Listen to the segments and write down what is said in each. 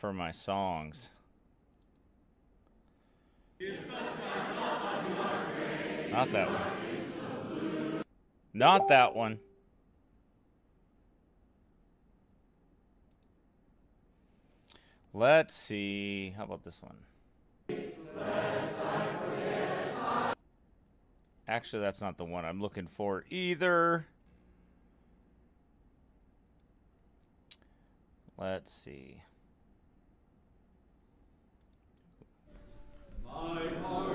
for my songs. Not that one. Not that one. Let's see. How about this one? Actually, that's not the one I'm looking for either. Let's see. My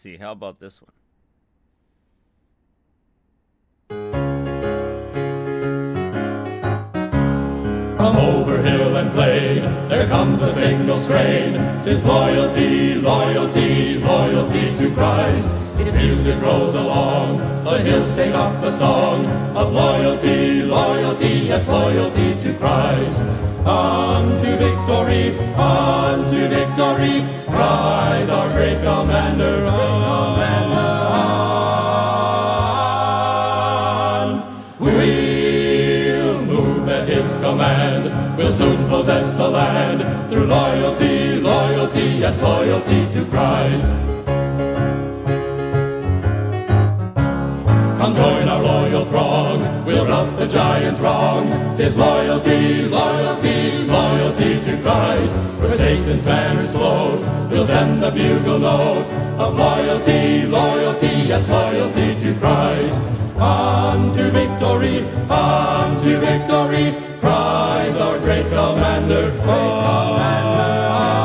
see. How about this one? From over hill and plain, there comes a single strain. Tis loyalty, loyalty, loyalty to Christ. Its music rolls along, the hills take up the song of loyalty, loyalty, yes, loyalty to Christ. On to victory, on to victory, we'll soon possess the land through loyalty, loyalty, yes, loyalty to Christ. Come join our loyal throng, we'll rout the giant throng. Tis loyalty, loyalty, loyalty to Christ. Where Satan's banners float, we'll send the bugle note of loyalty, loyalty, yes, loyalty to Christ. On to victory, on to victory, cries our great commander, great commander.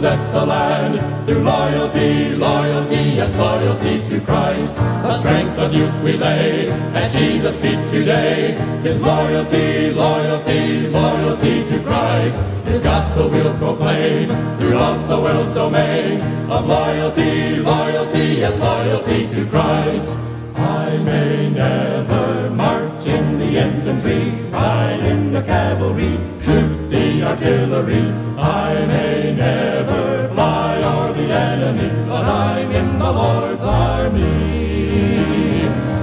Possess the land through loyalty, loyalty, yes, loyalty to Christ. The strength of youth we lay at Jesus' feet today. His loyalty, loyalty, loyalty to Christ. His gospel we'll proclaim throughout the world's domain of loyalty, loyalty, yes, loyalty to Christ. I may never march in the infantry, ride in the cavalry, shoot the artillery. I may never fly o'er the enemy, but I'm in the Lord's army.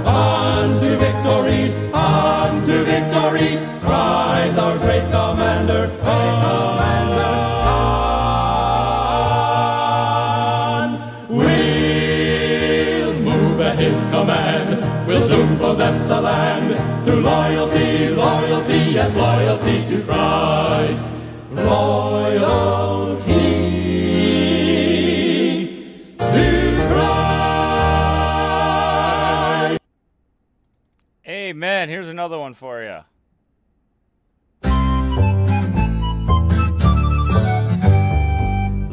On to victory, on to victory, cries our great commander, great commander. We'll move at his command. We'll soon possess the land through loyalty, yes, loyalty to Christ. Loyalty to Christ. Amen. Here's another one for you.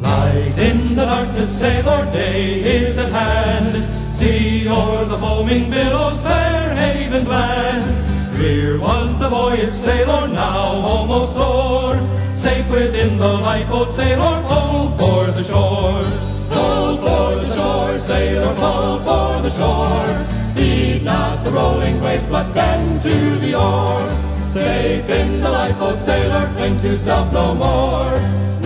Light in the darkness, sailor, day is at hand. See o'er the foaming billows, fair haven's land. Clear was the voyage, sailor, now almost o'er. Safe within the lifeboat, sailor, pull for the shore. Pull for the shore, sailor, pull for the shore. Heed not the rolling waves, but bend to the oar. Safe in the lifeboat, sailor, cling to self no more.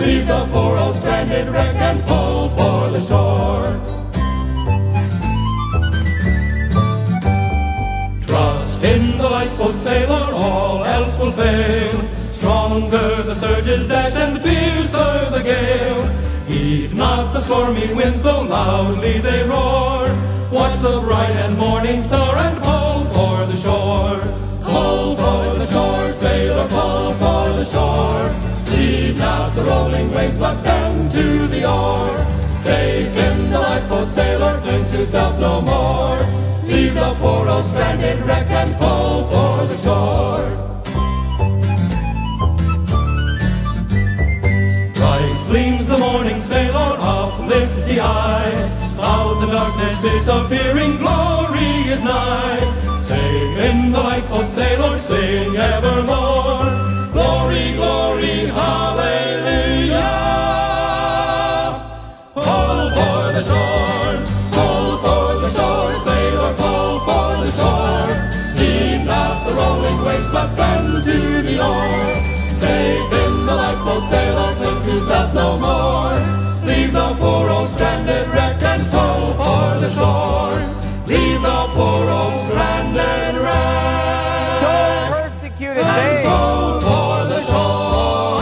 Leave the poor old stranded wreck and pull for the shore. In the lifeboat, sailor, all else will fail. Stronger the surges dash and fiercer the gale. Heed not the stormy winds, though loudly they roar. Watch the bright and morning star and pull for the shore. Pull for the shore, sailor, pull for the shore. Leave not the rolling waves, but bend to the oar. Safe in the lifeboat, sailor, cling to self no more. Leave the poor old stranded wreck and oh, pull for the shore. Bright gleams the morning, sailor, uplift the eye. Clouds and darkness disappearing, glory is nigh. Safe in the lifeboat, sailor, sing evermore. Glory, glory, hallelujah. But bend to the oar. Safe in the lifeboat, sailor, cling to self no more. Leave the poor old stranded wreck and pull for the shore. Leave the poor old stranded wreck. So persecuted and they. for the shore.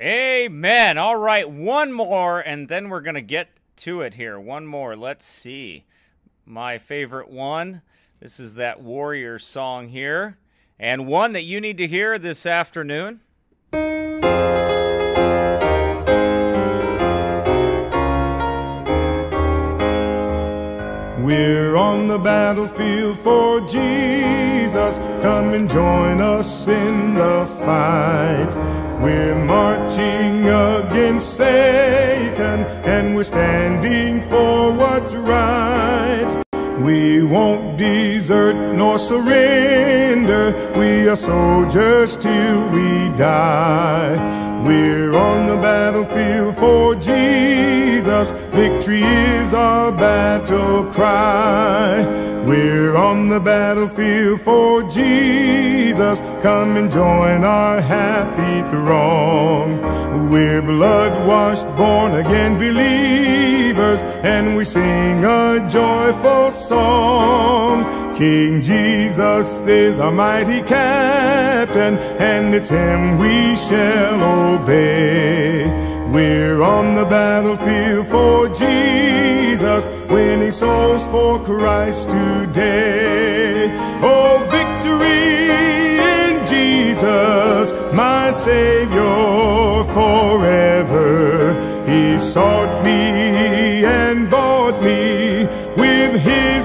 Amen. All right, one more, and then we're going to get to it here. One more. Let's see. My favorite one. This is that warrior song here, and one that you need to hear this afternoon. We're on the battlefield for Jesus. Come and join us in the fight. We're marching against Satan and we're standing for what's right. We won't desert nor surrender. We are soldiers till we die. We're on the battlefield for Jesus. Victory is our battle cry. We're on the battlefield for Jesus. Come and join our happy throng. We're blood washed, born again believers, and we sing a joyful song. King Jesus is our mighty captain, and it's him we shall obey. We're on the battlefield for Jesus, winning souls for Christ today. Oh, victory in Jesus, my Savior forever. He sought me and bought me with his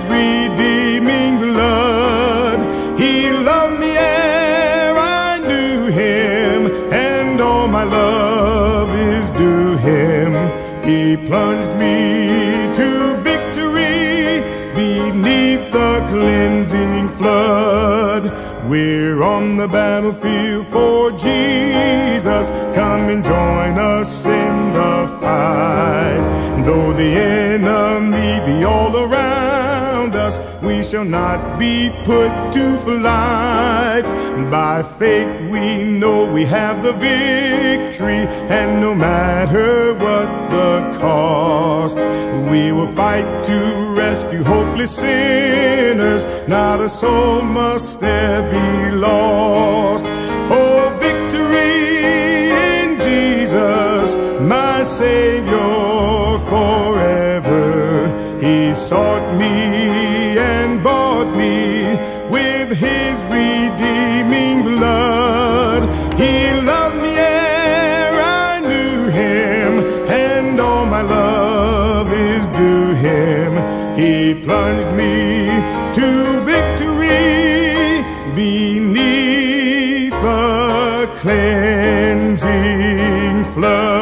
We're on the battlefield for Jesus. Come and join us in the fight. Though the enemy be all around we shall not be put to flight. By faith we know we have the victory, and no matter what the cost, we will fight to rescue hopeless sinners. Not a soul must ever be lost. Oh, victory in Jesus, my Savior forever. He sought me He plunged me to victory beneath the cleansing flood.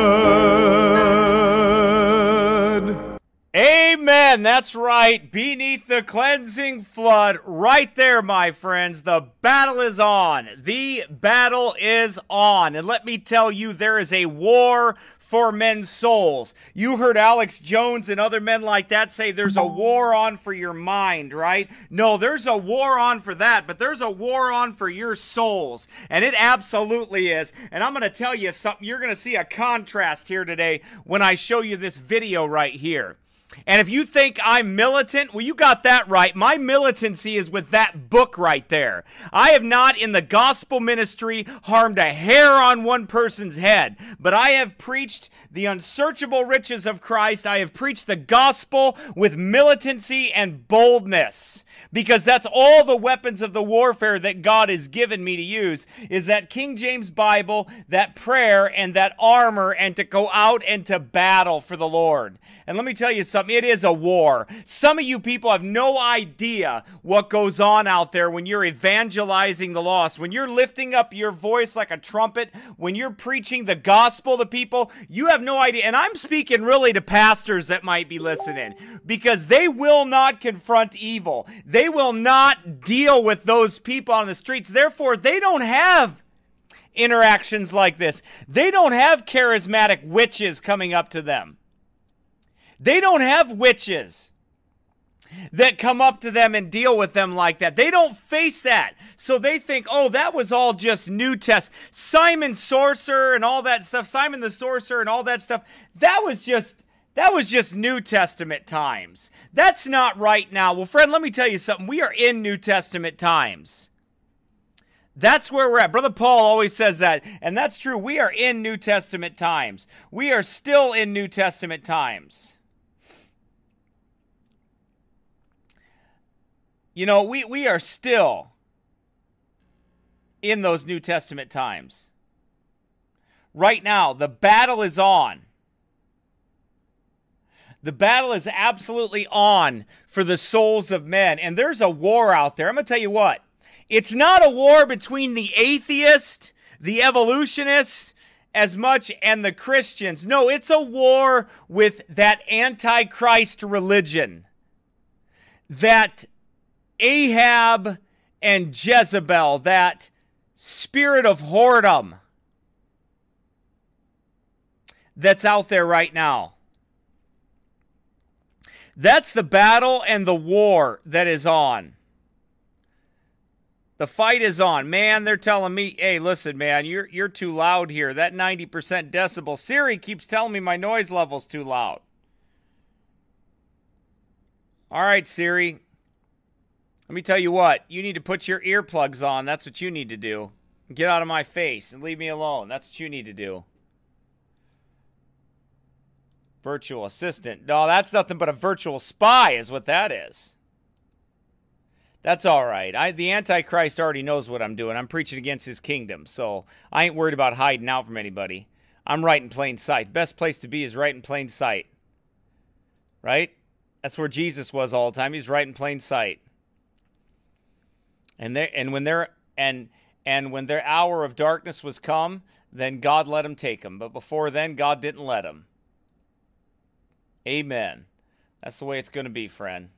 Amen. That's right. Beneath the cleansing flood, right there, my friends. The battle is on. The battle is on. And let me tell you, there is a war for men's souls. You heard Alex Jones and other men like that say there's a war on for your mind, right? No, there's a war on for that, but there's a war on for your souls. And it absolutely is. And I'm going to tell you something. You're going to see a contrast here today when I show you this video right here. And if you think I'm militant, well, you got that right. My militancy is with that book right there. I have not in the gospel ministry harmed a hair on one person's head, but I have preached the unsearchable riches of Christ. I have preached the gospel with militancy and boldness because that's all the weapons of the warfare that God has given me to use is that King James Bible, that prayer, and that armor, and to go out and to battle for the Lord. And let me tell you something, it is a war. Some of you people have no idea what goes on out there when you're evangelizing the lost, when you're lifting up your voice like a trumpet, when you're preaching the gospel to people, you have no idea. And I'm speaking really to pastors that might be listening because they will not confront evil. They will not deal with those people on the streets. Therefore, they don't have interactions like this. They don't have charismatic witches coming up to them. They don't have witches that come up to them and deal with them like that. They don't face that. So they think, oh, that was all just New Test. Simon Sorcerer and all that stuff, Simon the Sorcerer and all that stuff, that was just. That was just New Testament times. That's not right now. Well, friend, let me tell you something. We are in New Testament times. That's where we're at. Brother Paul always says that, and that's true. We are in New Testament times. We are still in New Testament times. You know, we, we are still in those New Testament times. Right now, the battle is on. The battle is absolutely on for the souls of men. And there's a war out there. I'm going to tell you what, it's not a war between the atheist, the evolutionist, as much and the Christians. No, it's a war with that antichrist religion. That Ahab and Jezebel, that spirit of whoredom that's out there right now. That's the battle and the war that is on. The fight is on. Man, they're telling me, hey, listen, man, you're you're too loud here. That 90% decibel. Siri keeps telling me my noise level's too loud. All right, Siri. Let me tell you what, you need to put your earplugs on. That's what you need to do. Get out of my face and leave me alone. That's what you need to do. Virtual assistant. No, that's nothing but a virtual spy, is what that is. That's all right. I, the Antichrist already knows what I'm doing. I'm preaching against his kingdom, so I ain't worried about hiding out from anybody. I'm right in plain sight. Best place to be is right in plain sight. Right? That's where Jesus was all the time. He's right in plain sight. And they and when they're and and when their hour of darkness was come, then God let him take him. But before then, God didn't let them. Amen. That's the way it's going to be, friend.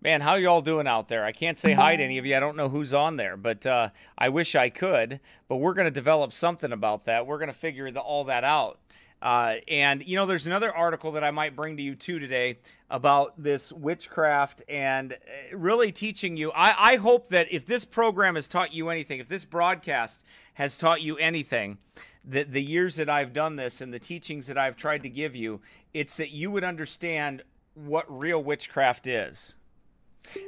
Man, how y'all doing out there? I can't say hi to any of you. I don't know who's on there, but uh, I wish I could. But we're going to develop something about that. We're going to figure the, all that out. Uh, and you know, there's another article that I might bring to you too today about this witchcraft and uh, really teaching you. I, I hope that if this program has taught you anything, if this broadcast has taught you anything, the, the years that I've done this and the teachings that I've tried to give you, it's that you would understand what real witchcraft is.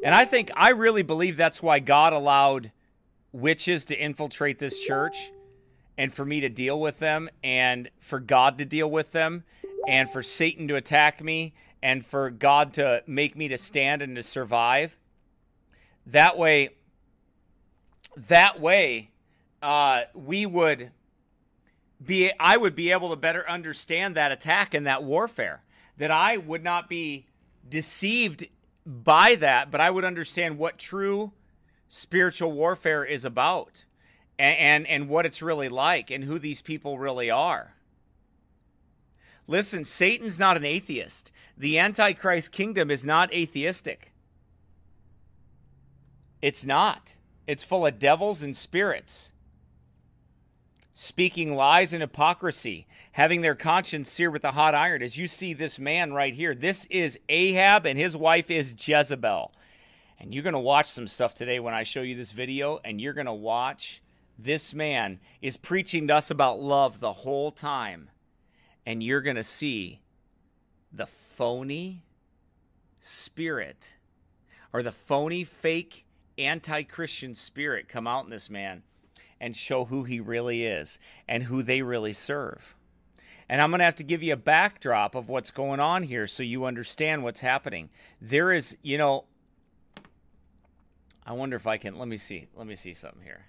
And I think, I really believe that's why God allowed witches to infiltrate this church and for me to deal with them and for God to deal with them and for Satan to attack me and for God to make me to stand and to survive. That way, that way, uh, we would be I would be able to better understand that attack and that warfare. That I would not be deceived by that, but I would understand what true spiritual warfare is about and, and, and what it's really like and who these people really are. Listen, Satan's not an atheist. The Antichrist kingdom is not atheistic. It's not. It's full of devils and spirits speaking lies and hypocrisy, having their conscience seared with a hot iron. As you see this man right here, this is Ahab and his wife is Jezebel. And you're going to watch some stuff today when I show you this video, and you're going to watch this man is preaching to us about love the whole time. And you're going to see the phony spirit or the phony, fake, anti Christian spirit come out in this man and show who he really is and who they really serve. And I'm going to have to give you a backdrop of what's going on here so you understand what's happening. There is, you know, I wonder if I can, let me see, let me see something here.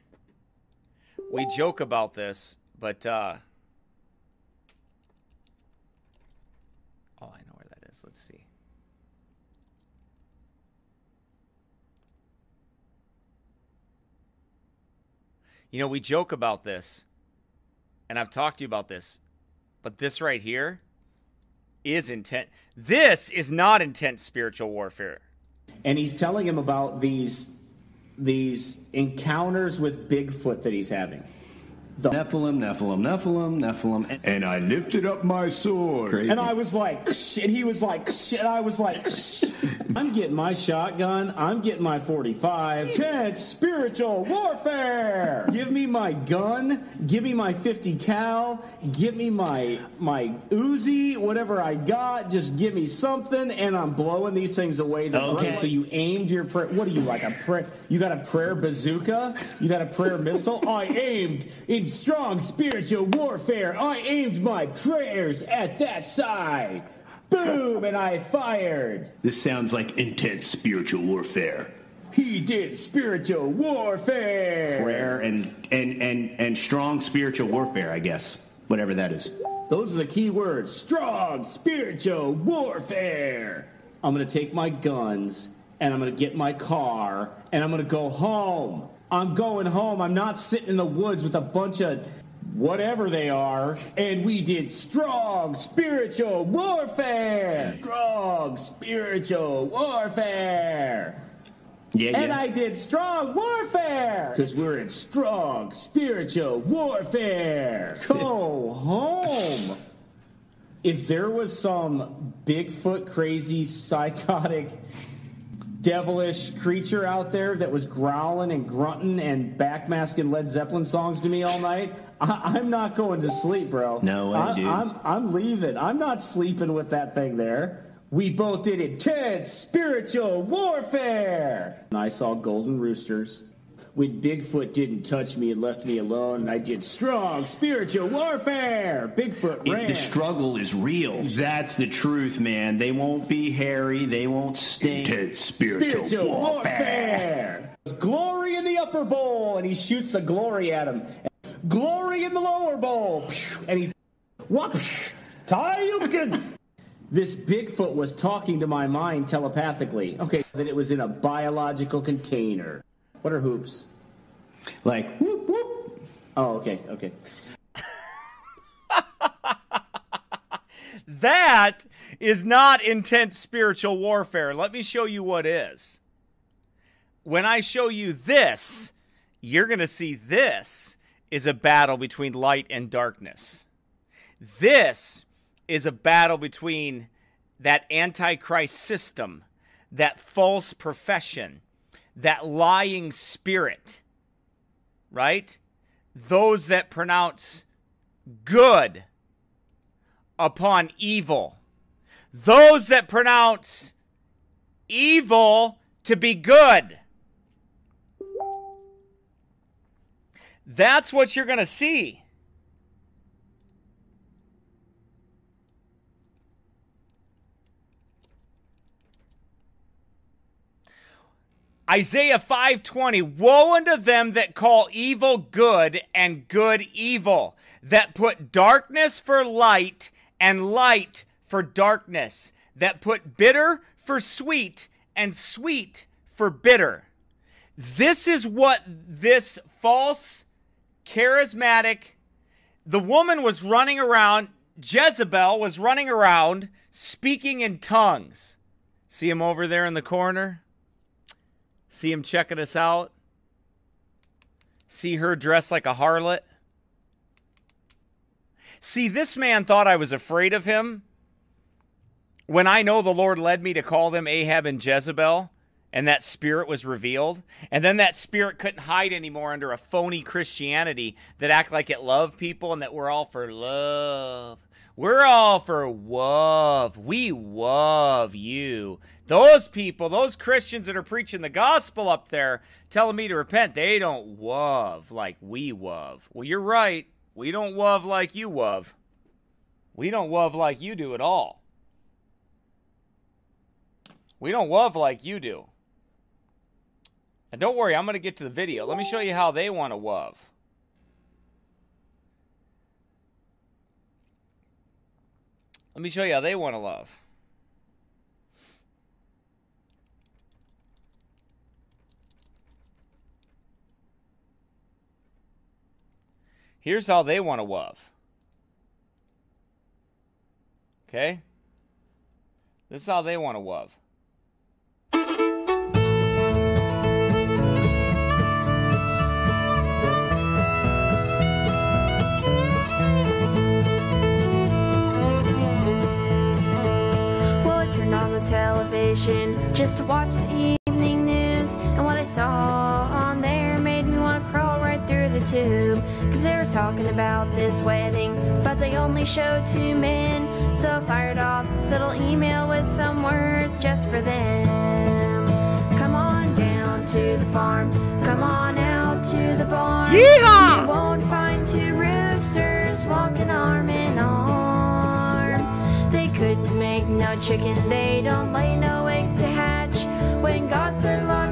We joke about this, but, uh, oh, I know where that is. Let's see. You know, we joke about this, and I've talked to you about this, but this right here is intent. This is not intense spiritual warfare. And he's telling him about these these encounters with Bigfoot that he's having. The Nephilim, Nephilim, Nephilim, Nephilim. And I lifted up my sword. Crazy. And I was like, and he was like, and I was like, I'm getting my shotgun. I'm getting my 45. Tense spiritual warfare. Give me my gun. Give me my 50 cal. Give me my my Uzi. Whatever I got, just give me something, and I'm blowing these things away. The okay. So you aimed your prayer. What are you like a prayer? You got a prayer bazooka? You got a prayer missile? I aimed strong spiritual warfare. I aimed my prayers at that side. Boom! And I fired. This sounds like intense spiritual warfare. He did spiritual warfare. Prayer and and and and strong spiritual warfare, I guess. Whatever that is. Those are the key words strong spiritual warfare. I'm going to take my guns and I'm going to get my car and I'm going to go home. I'm going home. I'm not sitting in the woods with a bunch of whatever they are. And we did strong spiritual warfare. Strong spiritual warfare. Yeah, And yeah. I did strong warfare because we're in strong spiritual warfare. Go home. If there was some Bigfoot crazy psychotic devilish creature out there that was growling and grunting and backmasking Led Zeppelin songs to me all night, I, I'm not going to sleep, bro. No way, I, dude. I'm, I'm leaving. I'm not sleeping with that thing there. We both did intense spiritual warfare. And I saw golden roosters. When Bigfoot didn't touch me and left me alone, and I did strong spiritual warfare. Bigfoot It- ran. the struggle is real. That's the truth, man. They won't be hairy. They won't stink. Intense spiritual, spiritual warfare. warfare. Glory in the upper bowl, and he shoots the glory at him. Glory in the lower bowl, and he what? Tayukin. This Bigfoot was talking to my mind telepathically. Okay, that it was in a biological container. What are hoops? Like, whoop, whoop. Oh, okay, okay. That is not intense spiritual warfare. Let me show you what is. When I show you this, you're going to see this is a battle between light and darkness. This is a battle between that antichrist system, that false profession, that lying spirit, right? Those that pronounce good upon evil. Those that pronounce evil to be good. That's what you're going to see. Isaiah 5:20 Woe unto them that call evil good and good evil that put darkness for light and light for darkness that put bitter for sweet and sweet for bitter. This is what this false charismatic the woman was running around Jezebel was running around speaking in tongues. See him over there in the corner See him checking us out. See her dressed like a harlot. See, this man thought I was afraid of him when I know the Lord led me to call them Ahab and Jezebel, and that spirit was revealed. And then that spirit couldn't hide anymore under a phony Christianity that act like it loved people and that we're all for love. We're all for love. We love you. Those people, those Christians that are preaching the gospel up there, telling me to repent, they don't love like we love. Well, you're right. We don't love like you love. We don't love like you do at all. We don't love like you do. And don't worry, I'm going to get to the video. Let me show you how they want to love. Let me show you how they want to love. Here's how they want to love. Okay? This is how they want to love. Television just to watch the evening news. And what I saw on there made me want to crawl right through the tube. Cause they were talking about this wedding, but they only showed two men. So I fired off this little email with some words just for them. Come on down to the farm, come on out to the barn. Yeehaw! You won't find two roosters walking arm in arm. They couldn't make no chicken, they don't lay no eggs to hatch. When God said, Love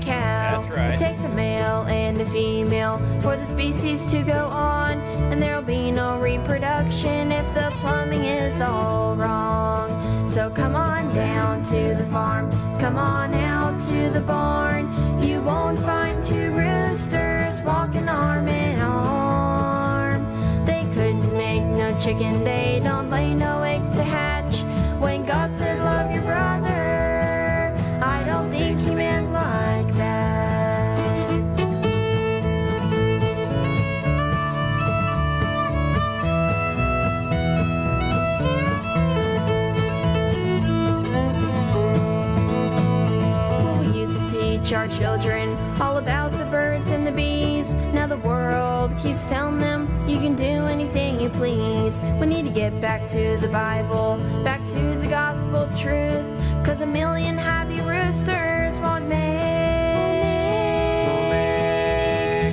cow. That's right. It takes a male and a female for the species to go on, and there'll be no reproduction if the plumbing is all wrong. So come on down to the farm, come on out to the barn. You won't find two roosters walking arm in arm. They couldn't make no chicken, they don't lay no eggs to hatch. When God said, Love your brother, children all about the birds and the bees. Now the world keeps telling them you can do anything you please. We need to get back to the Bible, back to the gospel truth. Cause a million happy roosters won't make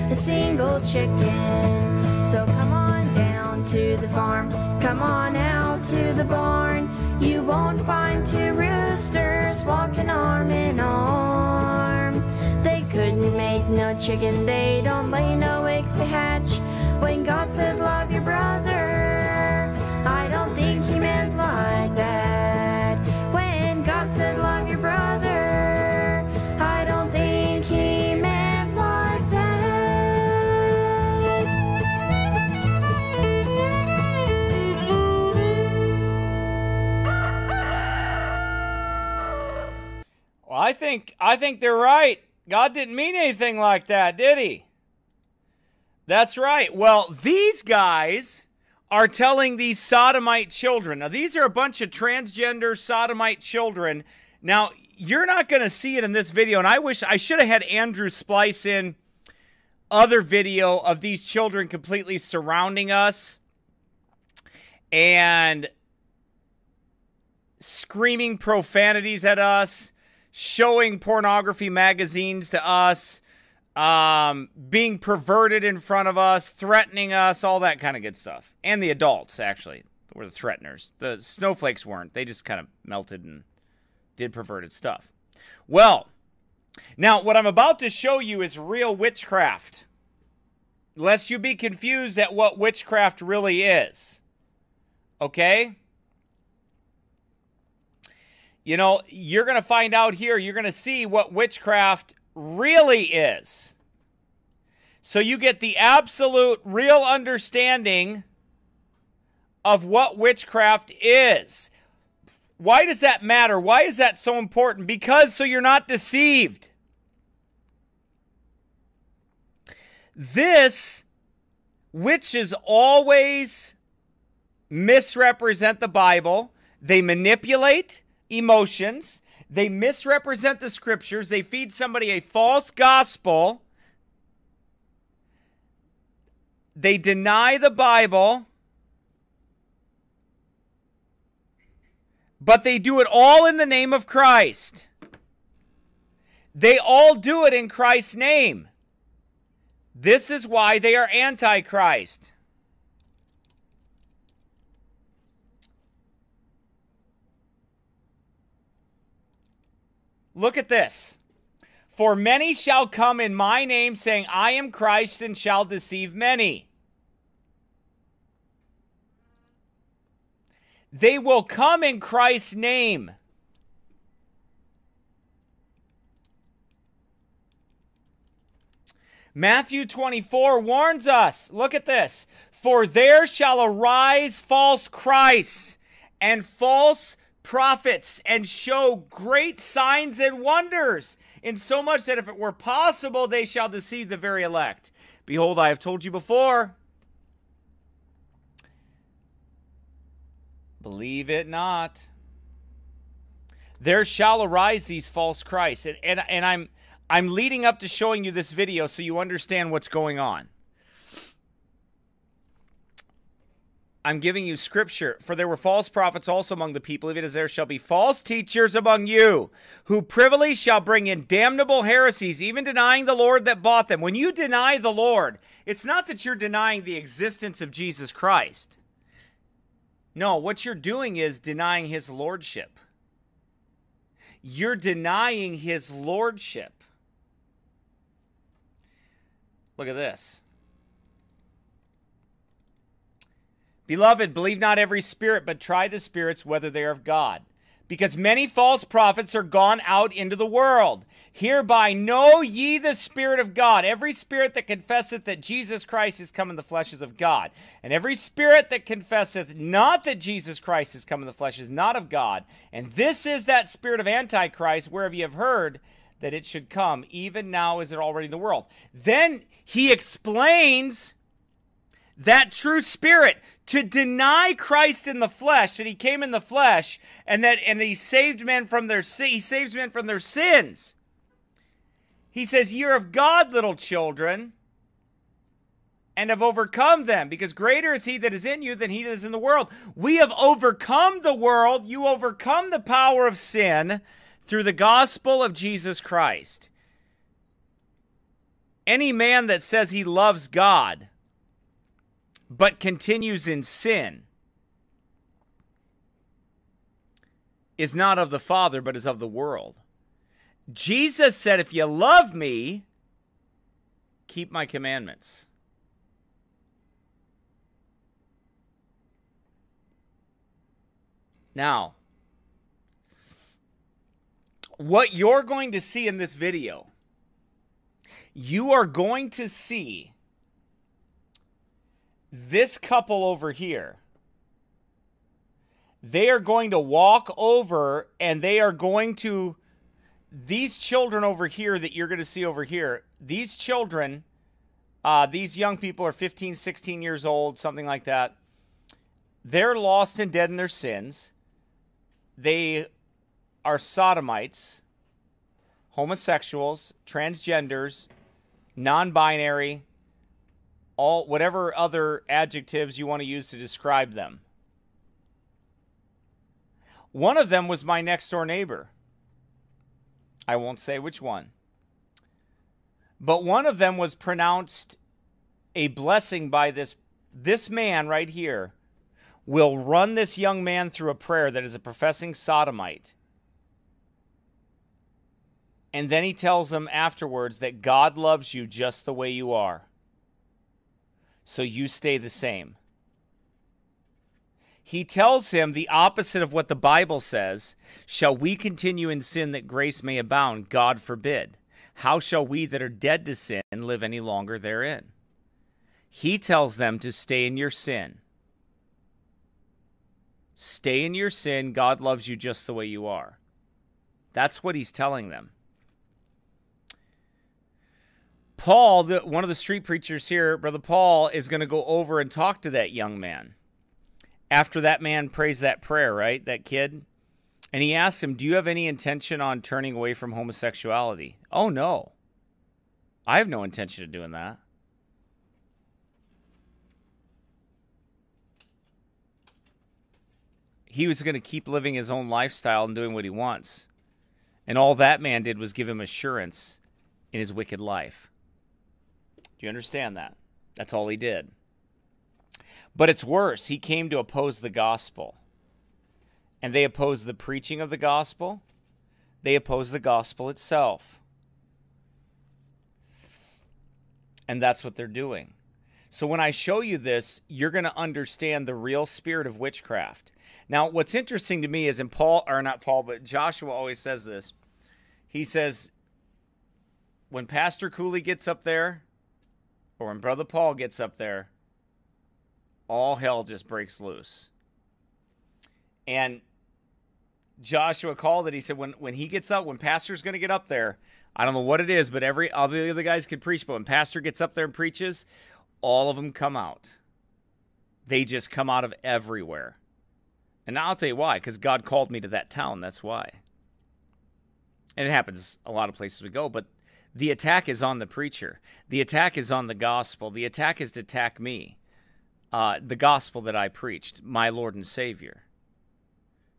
a single chicken. So come on down to the farm, come on out to the barn. You won't find two roosters walking arm in arm. Couldn't make no chicken, they don't lay no eggs to hatch. When God said, Love your brother, I don't think he meant like that. When God said, Love your brother, I don't think he meant like that. Well, I think I think they're right. God didn't mean anything like that, did he? That's right. Well, these guys are telling these sodomite children. Now, these are a bunch of transgender sodomite children. Now, you're not going to see it in this video, and I wish I should have had Andrew splice in other video of these children completely surrounding us and screaming profanities at us, showing pornography magazines to us, um, being perverted in front of us, threatening us, all that kind of good stuff. And the adults, actually, were the threateners. The snowflakes weren't. They just kind of melted and did perverted stuff. Well, now what I'm about to show you is real witchcraft. Lest you be confused at what witchcraft really is. Okay? You know, you're going to find out here, you're going to see what witchcraft really is. So you get the absolute real understanding of what witchcraft is. Why does that matter? Why is that so important? Because so you're not deceived. This witches always misrepresent the Bible. They manipulate emotions. They misrepresent the scriptures. They feed somebody a false gospel. They deny the Bible. But they do it all in the name of Christ. They all do it in Christ's name. This is why they are antichrist. Look at this. For many shall come in my name, saying, I am Christ, and shall deceive many. They will come in Christ's name. Matthew 24 warns us. Look at this. For there shall arise false Christs and false prophets and show great signs and wonders, insomuch that if it were possible, they shall deceive the very elect. Behold, I have told you before. Believe it not. There shall arise these false Christs. And, and, and I'm I'm leading up to showing you this video so you understand what's going on. I'm giving you scripture. For there were false prophets also among the people, even as there shall be false teachers among you, who privily shall bring in damnable heresies, even denying the Lord that bought them. When you deny the Lord, it's not that you're denying the existence of Jesus Christ. No, what you're doing is denying his lordship. you're denying his lordship. Look at this. Beloved, believe not every spirit, but try the spirits whether they are of God. Because many false prophets are gone out into the world. Hereby know ye the Spirit of God. Every spirit that confesseth that Jesus Christ is come in the flesh is of God. And every spirit that confesseth not that Jesus Christ is come in the flesh is not of God. And this is that spirit of Antichrist, whereof ye have heard that it should come. Even now is it already in the world. Then he explains that true spirit to deny Christ in the flesh that he came in the flesh and that and he saved men from their he saves men from their sins. He says, "You're of God, little children, and have overcome them, because greater is he that is in you than he that is in the world. We have overcome the world, you overcome the power of sin through the gospel of Jesus Christ." Any man that says he loves God but continues in sin is not of the Father, but is of the world. Jesus said, If you love me, keep my commandments. Now, what you're going to see in this video, you are going to see this couple over here, they are going to walk over and they are going to, these children over here that you're going to see over here, these children, uh, these young people are 15, 16 years old, something like that. They're lost and dead in their sins. They are sodomites, homosexuals, transgenders, non binary, all whatever other adjectives you want to use to describe them. One of them was my next door neighbor. I won't say which one. But one of them was pronounced a blessing by this this man right here will run this young man through a prayer that is a professing sodomite. And then he tells him afterwards that God loves you just the way you are so you stay the same. He tells him the opposite of what the Bible says Shall we continue in sin that grace may abound? God forbid. How shall we that are dead to sin live any longer therein? He tells them to stay in your sin. Stay in your sin. God loves you just the way you are. That's what he's telling them. Paul, the, one of the street preachers here, Brother Paul, is going to go over and talk to that young man. After that man prays that prayer, right? That kid. And he asks him, Do you have any intention on turning away from homosexuality? Oh, no. I have no intention of doing that. He was going to keep living his own lifestyle and doing what he wants. And all that man did was give him assurance in his wicked life. Do you understand that? That's all he did. But it's worse. He came to oppose the gospel. And they oppose the preaching of the gospel, they oppose the gospel itself. And that's what they're doing. So when I show you this, you're going to understand the real spirit of witchcraft. Now, what's interesting to me is in Paul, or not Paul, but Joshua always says this. He says, when Pastor Cooley gets up there or when Brother Paul gets up there, all hell just breaks loose. And Joshua called it. He said, when, when he gets up, when Pastor's going to get up there, I don't know what it is, but every all the other guys can preach. But when Pastor gets up there and preaches, all of them come out. They just come out of everywhere. And I'll tell you why, because God called me to that town. That's why. And it happens a lot of places we go, but the attack is on the preacher. The attack is on the gospel. The attack is to attack me, uh, the gospel that I preached, my Lord and Savior.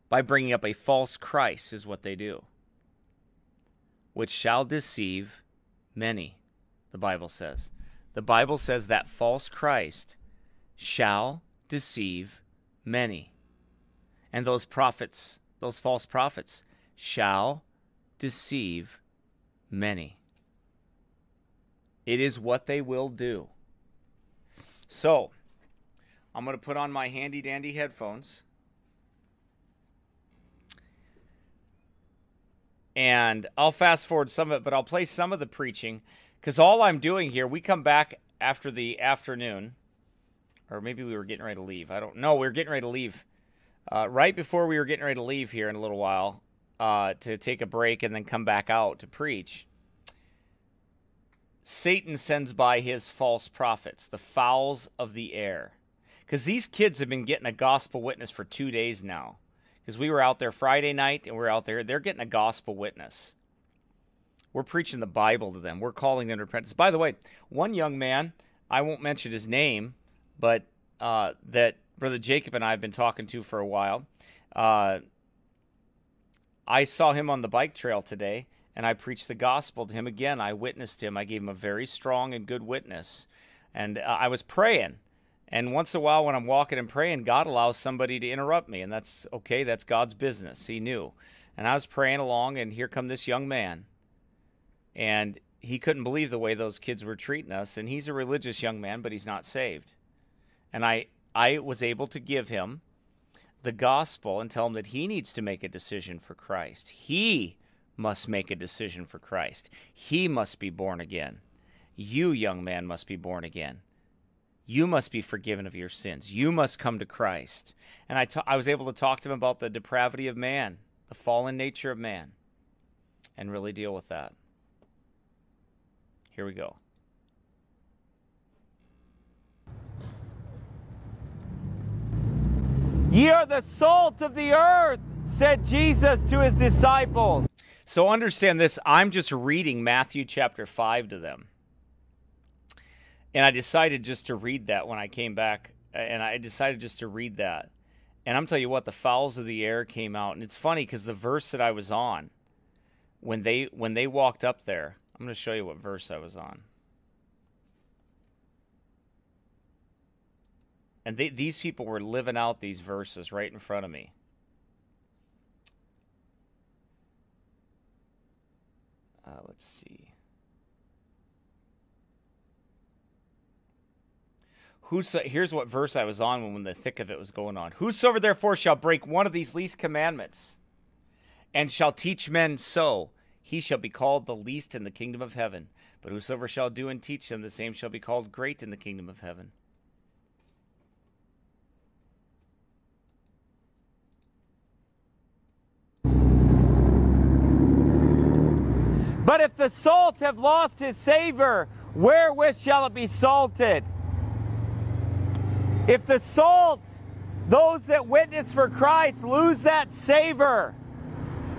By bringing up a false Christ, is what they do, which shall deceive many, the Bible says. The Bible says that false Christ shall deceive many. And those prophets, those false prophets, shall deceive many. It is what they will do. So, I'm going to put on my handy dandy headphones. And I'll fast forward some of it, but I'll play some of the preaching because all I'm doing here, we come back after the afternoon, or maybe we were getting ready to leave. I don't know. We were getting ready to leave. Uh, right before we were getting ready to leave here in a little while uh, to take a break and then come back out to preach, Satan sends by his false prophets, the fowls of the air. Because these kids have been getting a gospel witness for two days now. Because we were out there Friday night and we are out there. They're getting a gospel witness. We're preaching the Bible to them. We're calling them to repentance. By the way, one young man, I won't mention his name, but uh, that Brother Jacob and I have been talking to for a while. Uh, I saw him on the bike trail today, and I preached the gospel to him again. I witnessed him. I gave him a very strong and good witness. And uh, I was praying. And once in a while, when I'm walking and praying, God allows somebody to interrupt me. And that's okay. That's God's business. He knew. And I was praying along, and here come this young man. And he couldn't believe the way those kids were treating us. And he's a religious young man, but he's not saved. And I, I was able to give him the gospel and tell him that he needs to make a decision for Christ. He must make a decision for Christ. He must be born again. You, young man, must be born again. You must be forgiven of your sins. You must come to Christ. And I, ta- I was able to talk to him about the depravity of man, the fallen nature of man, and really deal with that. Here we go. Ye are the salt of the earth, said Jesus to his disciples. So understand this. I'm just reading Matthew chapter 5 to them. And I decided just to read that when I came back. And I decided just to read that. And I'm telling you what, the fowls of the air came out. And it's funny because the verse that I was on, when they when they walked up there, I'm going to show you what verse I was on. And they, these people were living out these verses right in front of me. Uh, let's see. Whoso, here's what verse I was on when, when the thick of it was going on. Whosoever therefore shall break one of these least commandments and shall teach men so, he shall be called the least in the kingdom of heaven. But whosoever shall do and teach them, the same shall be called great in the kingdom of heaven. But if the salt have lost his savor, wherewith shall it be salted? If the salt, those that witness for Christ, lose that savor,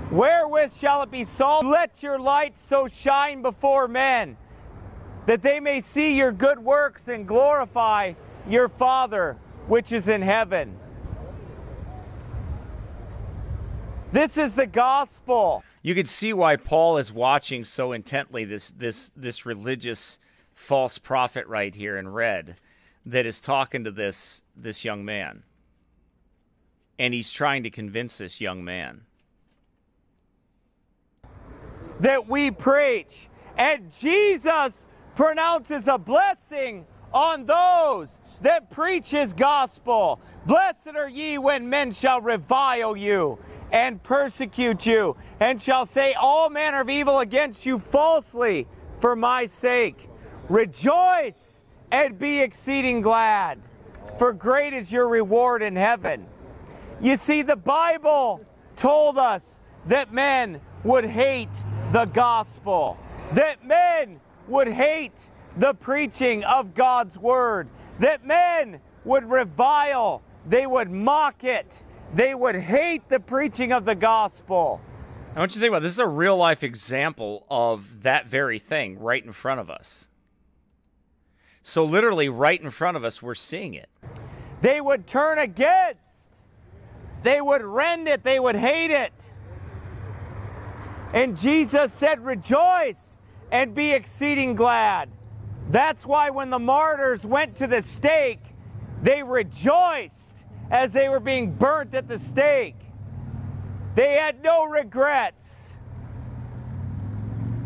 wherewith shall it be salted? Let your light so shine before men that they may see your good works and glorify your Father which is in heaven. This is the gospel. You can see why Paul is watching so intently this this this religious false prophet right here in red that is talking to this this young man. And he's trying to convince this young man that we preach. And Jesus pronounces a blessing on those that preach his gospel. Blessed are ye when men shall revile you and persecute you, and shall say all manner of evil against you falsely for my sake. Rejoice and be exceeding glad, for great is your reward in heaven. You see, the Bible told us that men would hate the gospel, that men would hate the preaching of God's word, that men would revile, they would mock it, they would hate the preaching of the gospel. I want you to think about this. is a real life example of that very thing right in front of us. So literally right in front of us, we're seeing it. They would turn against. They would rend it. They would hate it. And Jesus said, Rejoice and be exceeding glad. That's why when the martyrs went to the stake, they rejoiced as they were being burnt at the stake. They had no regrets.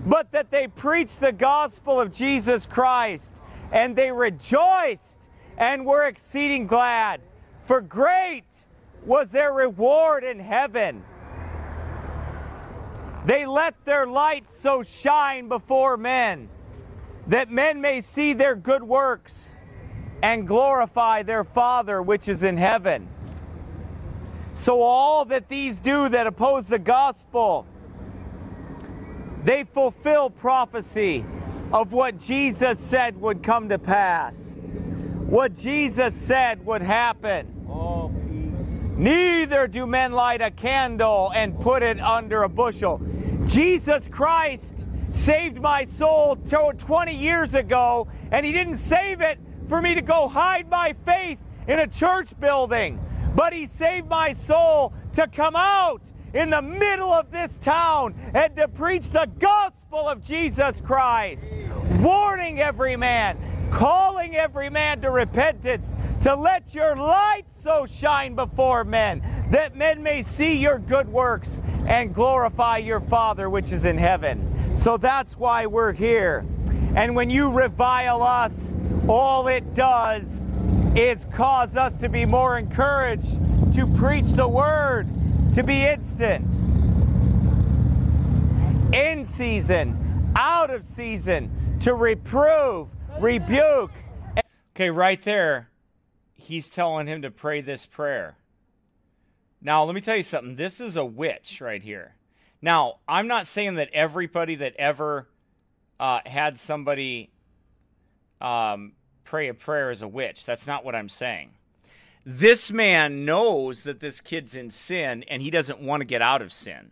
but that they preached the gospel of Jesus Christ, and they rejoiced and were exceeding glad, for great was their reward in heaven. They let their light so shine before men that men may see their good works and glorify their Father which is in heaven. So, all that these do that oppose the gospel, they fulfill prophecy of what Jesus said would come to pass, what Jesus said would happen. Neither do men light a candle and put it under a bushel. Jesus Christ saved my soul 20 years ago, and He didn't save it for me to go hide my faith in a church building, but He saved my soul to come out in the middle of this town and to preach the gospel of Jesus Christ, warning every man, calling every man to repentance, to let your light so shine before men, that men may see your good works and glorify your Father which is in heaven. So that's why we're here. And when you revile us, all it does is caused us to be more encouraged to preach the word, to be instant, in season, out of season, to reprove, rebuke. Okay, right there, he's telling him to pray this prayer. Now, let me tell you something. This is a witch right here. Now, I'm not saying that everybody that ever uh, had somebody um, pray a prayer as a witch. That's not what I'm saying. This man knows that this kid's in sin and he doesn't want to get out of sin.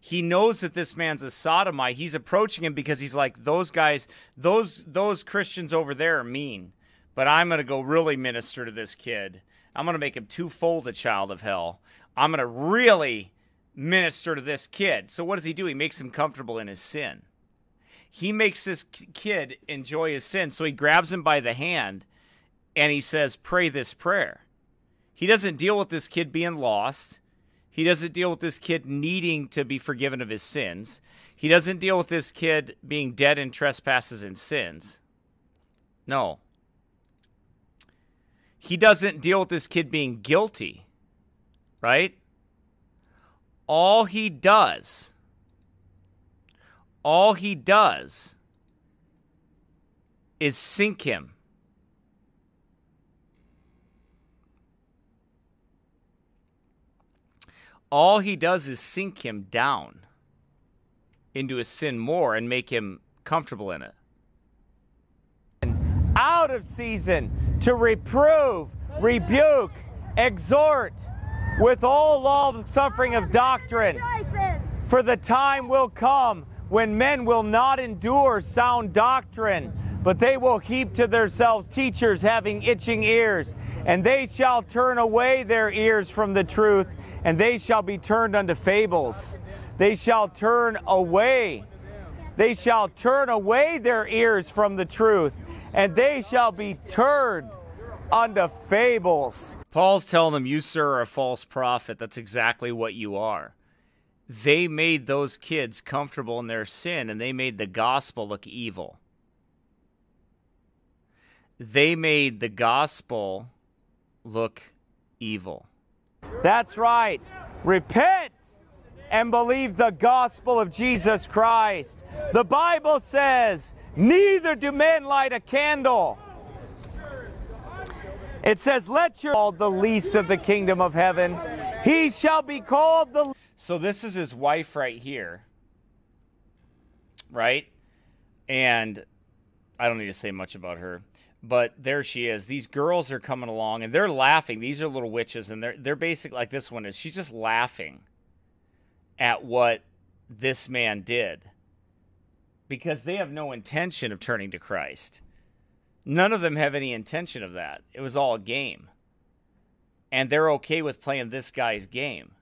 He knows that this man's a sodomite. He's approaching him because he's like, those guys, those those Christians over there are mean. But I'm gonna go really minister to this kid. I'm gonna make him twofold a child of hell. I'm gonna really minister to this kid. So what does he do? He makes him comfortable in his sin. He makes this kid enjoy his sin. So he grabs him by the hand and he says, Pray this prayer. He doesn't deal with this kid being lost. He doesn't deal with this kid needing to be forgiven of his sins. He doesn't deal with this kid being dead in trespasses and sins. No. He doesn't deal with this kid being guilty, right? All he does, all he does is sink him all he does is sink him down into his sin more and make him comfortable in it. Out of season to reprove, rebuke, exhort with all long suffering of doctrine. For the time will come when men will not endure sound doctrine, but they will heap to themselves teachers having itching ears, and they shall turn away their ears from the truth and they shall be turned unto fables. They shall turn away. They shall turn away their ears from the truth, and they shall be turned unto fables. Paul's telling them, You, sir, are a false prophet. That's exactly what you are. They made those kids comfortable in their sin, and they made the gospel look evil. They made the gospel look evil. That's right. Repent and believe the gospel of Jesus Christ. The Bible says, Neither do men light a candle. It says, Let your called the least of the kingdom of heaven. He shall be called the. So this is his wife right here. Right? And I don't need to say much about her but there she is. These girls are coming along and they're laughing. These are little witches and they're they're basically like this one is. She's just laughing at what this man did because they have no intention of turning to Christ. None of them have any intention of that. It was all a game. And they're okay with playing this guy's game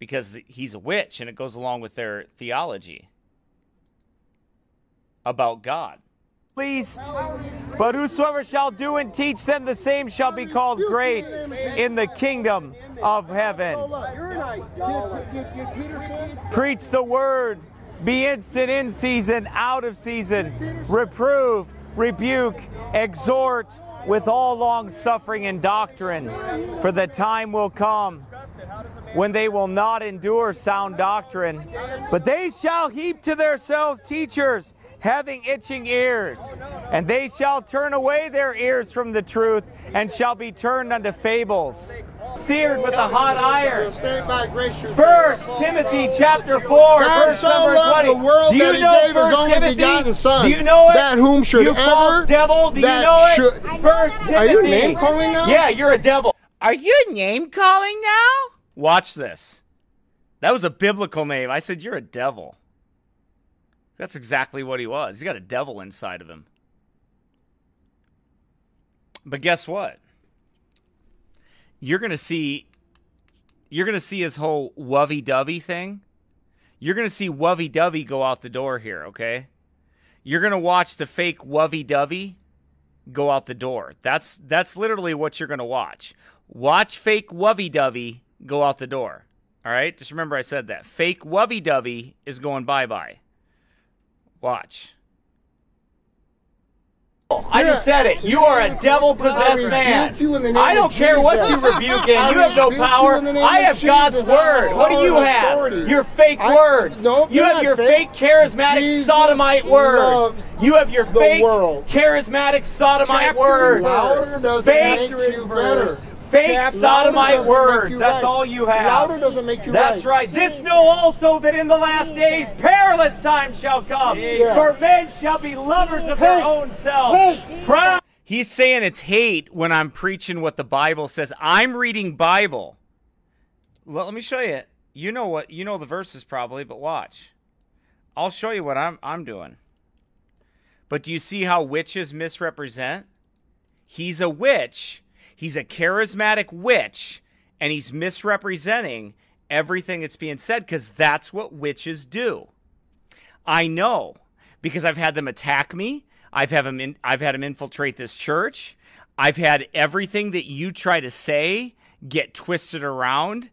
because he's a witch and it goes along with their theology about God least. But whosoever shall do and teach them the same shall be called great in the kingdom of heaven. Preach the word, Be instant in season, out of season. Reprove, rebuke, exhort with all long suffering and doctrine. For the time will come when they will not endure sound doctrine, but they shall heap to themselves teachers having itching ears, and they shall turn away their ears from the truth and shall be turned unto fables. Seared with a hot iron. First Timothy chapter four, God verse so number twenty. the world Do you that he know gave his First only Timothy? begotten Son, Do you know it? that whom should you false ever- devil? Do you know it? should- First Timothy. Are you name calling now? Yeah, you're a devil. Are you name calling now? Watch this. That was a biblical name. I said, You're a devil. That's exactly what he was. He's got a devil inside of him. But guess what? You're going to see you're going to see his whole wovey-dovey thing. You're going to see wovey-dovey go out the door here, okay? You're going to watch the fake wovey-dovey go out the door. That's that's literally what you're going to watch. Watch fake wovey-dovey go out the door. All right? Just remember I said that. Fake wovey-dovey is going bye-bye. Watch. I just said it. You are a devil possessed man. you in the name I don't care what you rebuke in. You have no power. in the name I have God's Jesus. I have word. What do you have? Your fake words. you have your fake. fake charismatic sodomite words. You have your fake charismatic sodomite words. Louder Fake you better. Fake Louder sodomite doesn't make words. That's right. all you have. Louder doesn't make you That's right. right. This know also that in the last days perilous times shall come. Yeah. For men shall be lovers of their own selves. Hate. Proud. He's saying it's hate when I'm preaching what the Bible says. I'm reading Bible. Let, let me show you. You know what? You know the verses probably, but watch. I'll show you what I'm I'm doing. But do you see how witches misrepresent? He's a witch. He's a charismatic witch, and he's misrepresenting everything that's being said because that's what witches do. I know because I've had them attack me. I've had them. In, I've had them infiltrate this church. I've had everything that you try to say get twisted around,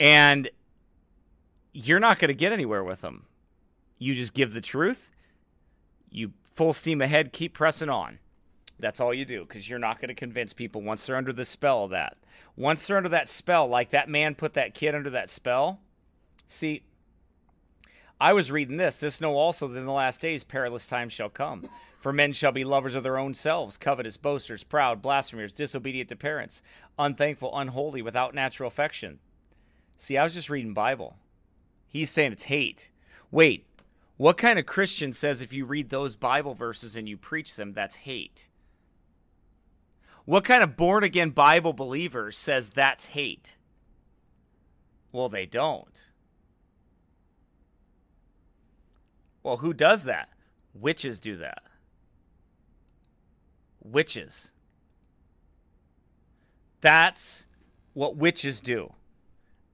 and you're not going to get anywhere with them. You just give the truth. You full steam ahead, keep pressing on. That's all you do because you're not going to convince people once they're under the spell of that. Once they're under that spell, like that man put that kid under that spell. See, I was reading this. This know also that in the last days perilous times shall come. For men shall be lovers of their own selves, covetous, boasters, proud, blasphemers, disobedient to parents, unthankful, unholy, without natural affection. See, I was just reading Bible. He's saying it's hate. Wait, what kind of Christian says if you read those Bible verses and you preach them, that's hate? What kind of born again Bible believer says that's hate? Well, they don't. Well, who does that? Witches do that. Witches. That's what witches do.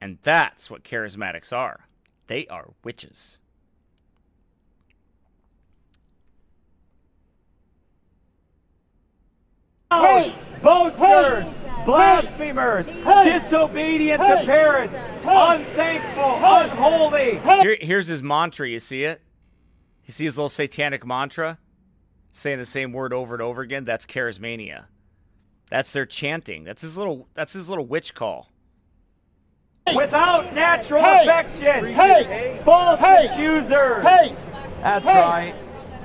And that's what charismatics are. They are witches. Hate. boasters, blasphemers, disobedient to parents, unthankful, unholy. Here, here's his mantra. You see it? You see his little satanic mantra? Saying the same word over and over again? That's charismania. That's their chanting. That's his little that's his little witch call. Without natural Hey! affection, Hey! false Hey! accusers. Hey! That's Hey! right.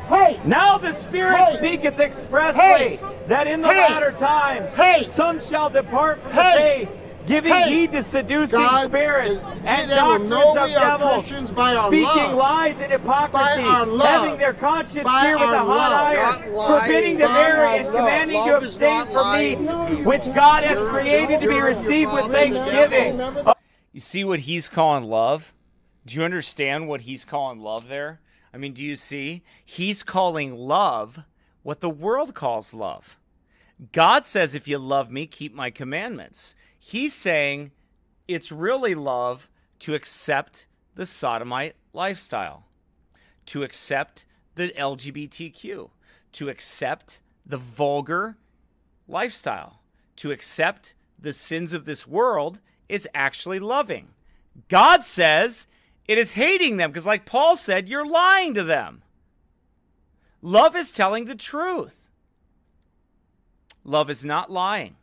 Hey! Now the Spirit Hey! speaketh expressly Hey! that in the Hey! latter times Hey! some shall depart from Hey! the faith, giving Hey! heed to seducing God spirits is- and doctrines of devils, Christians by our speaking love. lies and hypocrisy, By our love. having their conscience By seared with our a hot love. iron, lying. forbidding to marry and love. commanding to Love is abstain from lying. meats, which God hath created to be received with thanksgiving. You see what he's calling love? Do you understand what he's calling love there? I mean, do you see? He's calling love what the world calls love. God says, if you love me, keep my commandments. He's saying it's really love to accept the sodomite lifestyle, to accept the LGBTQ, to accept the vulgar lifestyle, to accept the sins of this world is actually loving. God says It is hating them because, like Paul said, you're lying to them. Love is telling the truth. Love is not lying.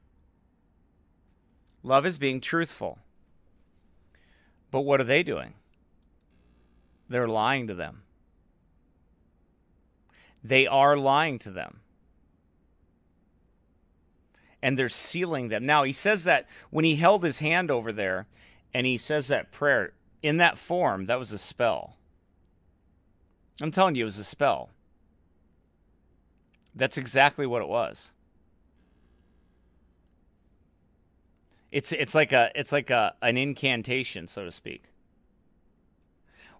Love is being truthful. But what are they doing? They're lying to them. They are lying to them. And they're sealing them. Now, he says that when he held his hand over there and he says that prayer in that form, that was a spell. I'm telling you, it was a spell. That's exactly what it was. It's it's like a it's like a an incantation, so to speak.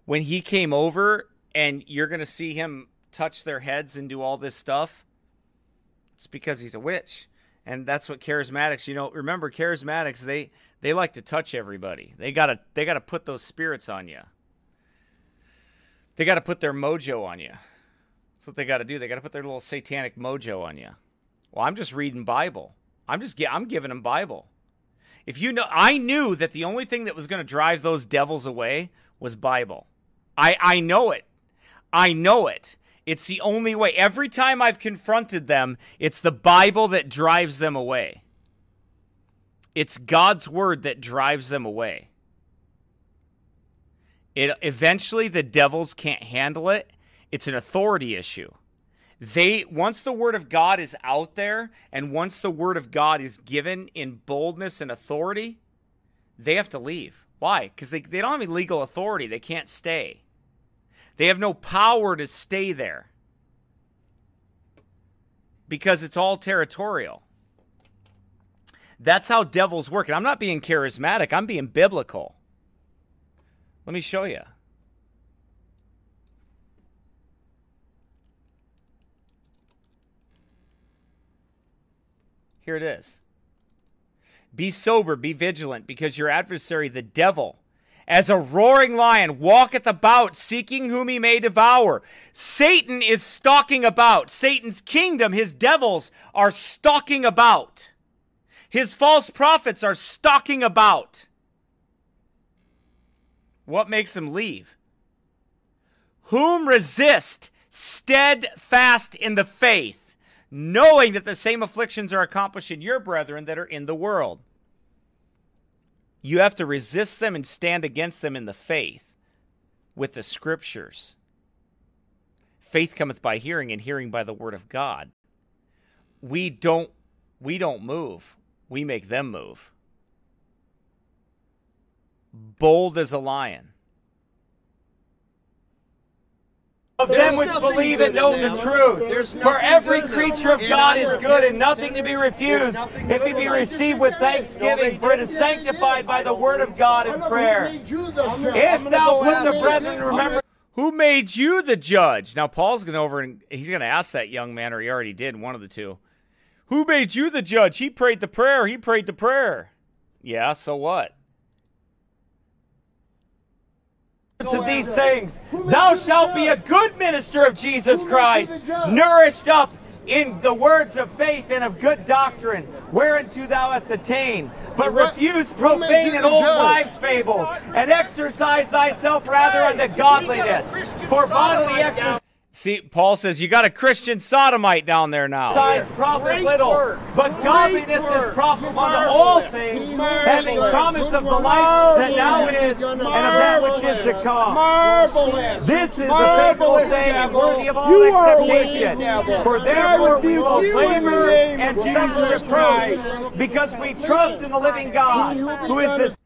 When he came over and you're going to see him touch their heads and do all this stuff, it's because he's a witch. And that's what charismatics, you know, remember charismatics, they they like to touch everybody. They got to they got to put those spirits on you. They got to put their mojo on you. That's what they got to do. They got to put their little satanic mojo on you. Well, I'm just reading Bible. I'm just I'm giving them Bible. If you know, I knew that the only thing that was going to drive those devils away was Bible. I I know it. I know it. It's the only way. Every time I've confronted them, it's the Bible that drives them away. It's God's word that drives them away. It eventually the devils can't handle it. It's an authority issue. They once the word of God is out there and once the word of God is given in boldness and authority, they have to leave. Why? Because they, they don't have any legal authority. They can't stay. They have no power to stay there because it's all territorial. That's how devils work. And I'm not being charismatic, I'm being biblical. Let me show you. Here it is. Be sober, be vigilant, because your adversary, the devil, as a roaring lion, walketh about, seeking whom he may devour. Satan is stalking about. Satan's kingdom, his devils, are stalking about. His false prophets are stalking about. What makes him leave? Whom resist steadfast in the faith, knowing that the same afflictions are accomplished in your brethren that are in the world. You have to resist them and stand against them in the faith with the scriptures. Faith cometh by hearing and hearing by the word of God. We don't we don't move. We make them move. Bold as a lion. of them which believe and know the truth. For every creature of God is good and nothing to be refused if it be received with thanksgiving, for it is sanctified by the word of God and prayer. If thou put the brethren, remember. Who made you the judge? Now Paul's going to over and he's going to ask that young man, or he already did, one of the two. Who made you the judge? He prayed the prayer. He prayed the prayer. Yeah, so what? to these things. Thou shalt be a good minister of Jesus Christ, nourished up in the words of faith and of good doctrine, whereunto thou hast attained. But refuse profane and old wives' fables, and exercise thyself rather unto godliness. For bodily exercise. See, Paul says you got a Christian sodomite down there now. Size profit little, but godliness is profitable unto all things, having promise of the life that now is and of that which is to come. Marvelous. This is a faithful saying and worthy of all acceptation. For therefore we will labor and suffer reproach, because we trust in the living God, who is this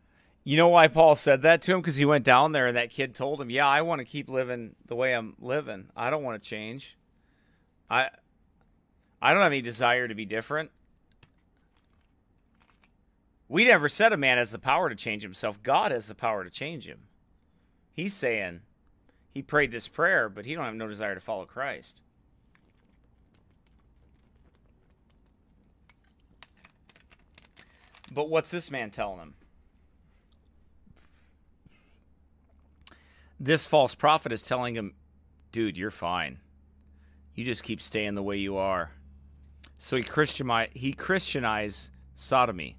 You know why Paul said that to him? Because he went down there and that kid told him, "Yeah, I want to keep living the way I'm living. I don't want to change. I, I don't have any desire to be different." We never said a man has the power to change himself. God has the power to change him. He's saying he prayed this prayer, but he don't have no desire to follow Christ. But what's this man telling him? This false prophet is telling him, dude, you're fine. You just keep staying the way you are. So he Christianized, he Christianized sodomy.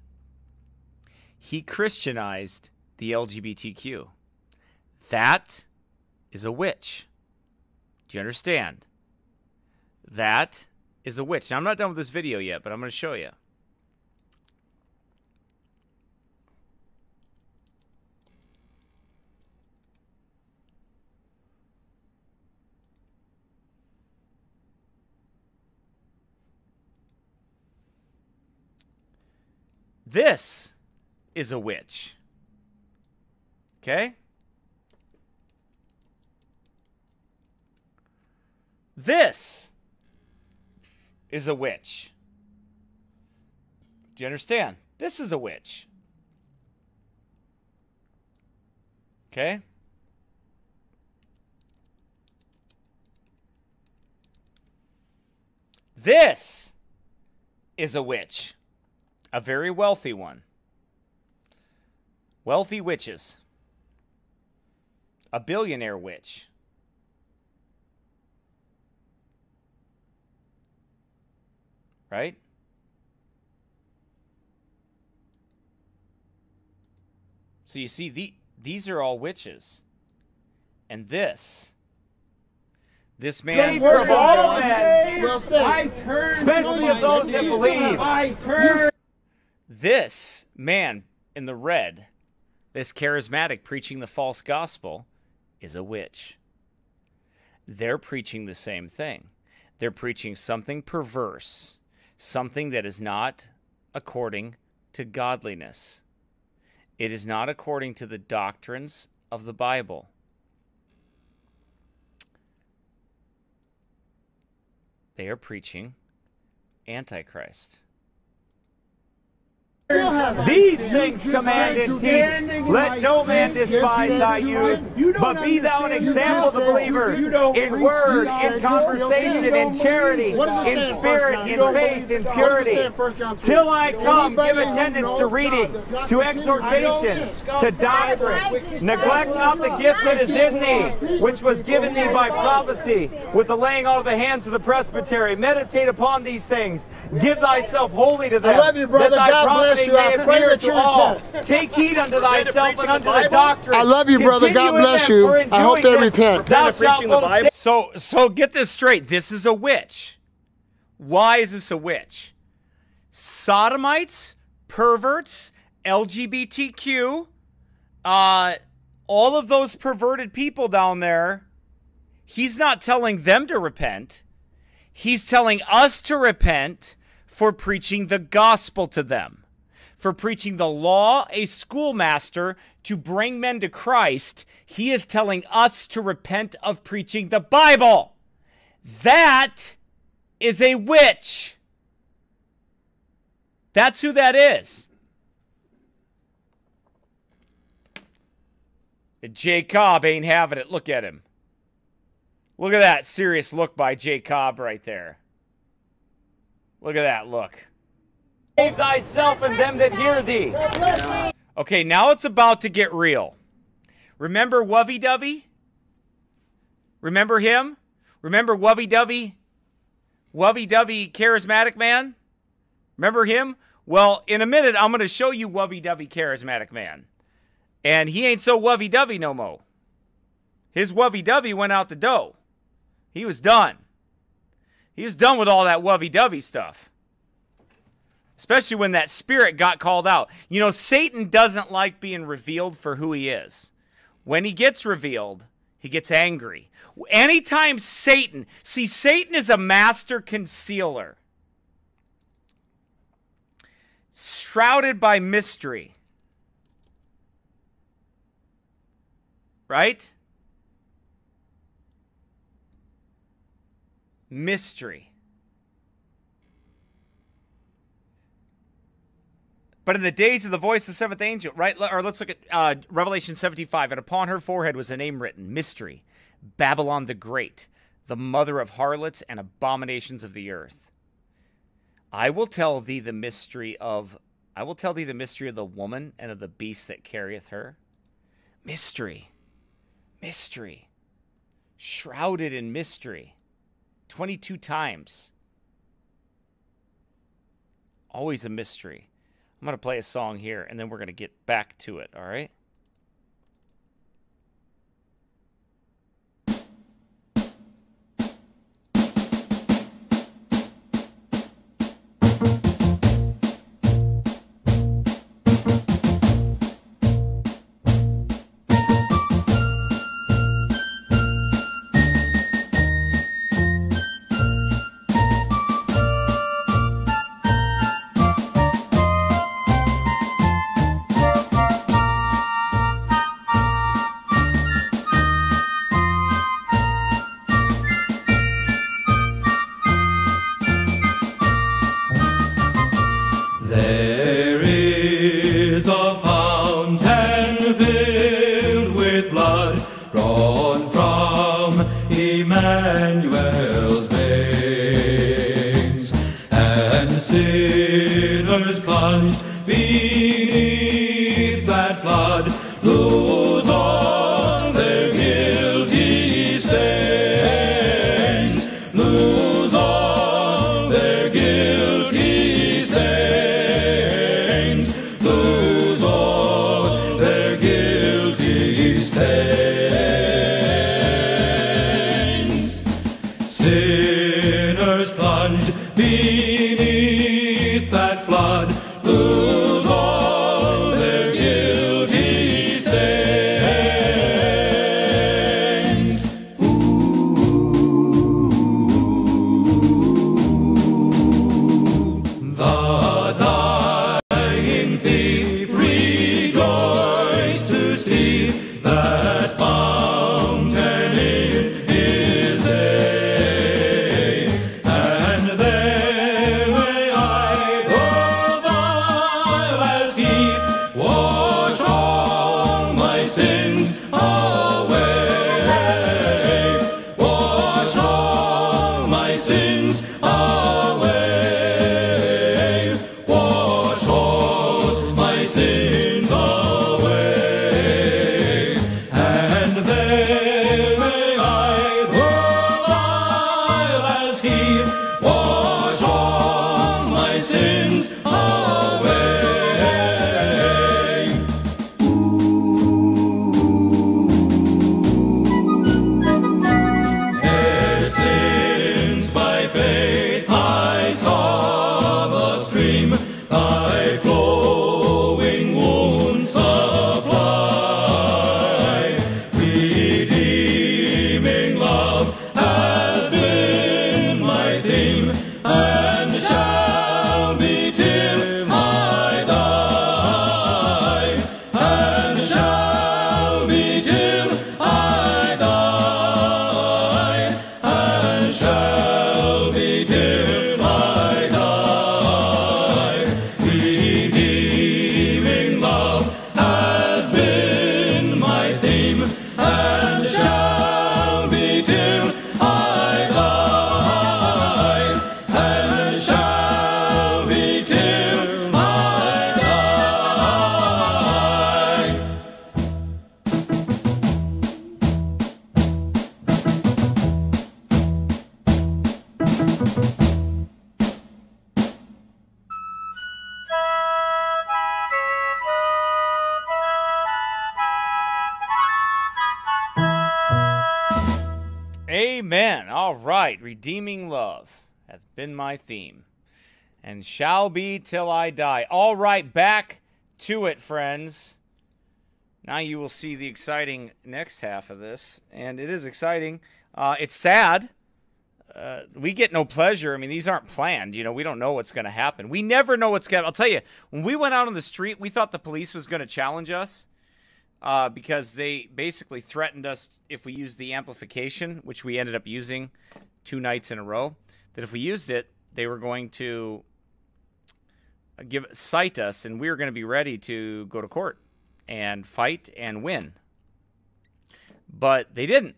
He Christianized the LGBTQ. That is a witch. Do you understand? That is a witch. Now, I'm not done with this video yet, but I'm going to show you. This is a witch. Okay? This is a witch. Do you understand? This is a witch. Okay? This is a witch. A very wealthy one. Wealthy witches. A billionaire witch. Right? So you see, the, these are all witches. And this, this man, Savior of all men, especially of those that believe. This man in the red, this charismatic preaching the false gospel, is a witch. They're preaching the same thing. They're preaching something perverse, something that is not according to godliness. It is not according to the doctrines of the Bible. They are preaching Antichrist. These things command and teach. Let no man despise thy youth, but be thou an example to believers in word, in conversation, in charity, in spirit, in faith, in purity. Till I come, give attendance to reading, to exhortation, to doctrine. Neglect not the gift that is in thee, which was given thee by prophecy, with the laying on of the hands of the presbytery. Meditate upon these things. Give thyself wholly to them. I love you, brother. That thy bless profiting you. I may pray appear that to all. Take heed unto thyself and unto the doctrine. I love you, brother. God Continue in bless you. I hope they repent. Thou shalt preaching the both Bible. So so get this straight. This is a witch. Why is this a witch? Sodomites, perverts, LGBTQ, uh, all of those perverted people down there. He's not telling them to repent. He's telling us to repent for preaching the gospel to them, for preaching the law, a schoolmaster to bring men to Christ. He is telling us to repent of preaching the Bible. That is a witch. That's who that is. Jay Cobb ain't having it. Look at him. Look at that serious look by Jay Cobb right there. Look at that look. Save thyself and them that hear thee. Okay, now it's about to get real. Remember Wovey Dovey? Remember him? Remember Wovey Dovey? Wovey Dovey charismatic man? Remember him? Well, in a minute, I'm going to show you Wovey Dovey charismatic man. And he ain't so Wovey Dovey no mo. His Wovey Dovey went out the dough. He was done. He was done with all that Wovey Dovey stuff especially when that spirit got called out. You know, Satan doesn't like being revealed for who he is. When he gets revealed, he gets angry. Anytime Satan, see, Satan is a master concealer, shrouded by mystery. Right? Mystery. But in the days of the voice of the seventh angel, right? Or let's look at uh, Revelation 75. And upon her forehead was a name written Mystery, Babylon the Great, the mother of harlots and abominations of the earth. I will tell thee the mystery of. I will tell thee the mystery of the woman and of the beast that carrieth her. Mystery. Mystery. Shrouded in mystery. 22 times. Always a mystery. I'm going to play a song here and then we're going to get back to it, all right? Shall be till I die. All right. Back to it, friends. Now you will see the exciting next half of this. And it is exciting. Uh, it's sad. Uh, we get no pleasure. I mean, these aren't planned. You know, we don't know what's going to happen. We never know what's going to I'll tell you, when we went out on the street, we thought the police was going to challenge us uh, because they basically threatened us if we used the amplification, which we ended up using two nights in a row. That if we used it, they were going to give cite us, and we were going to be ready to go to court and fight and win. But they didn't.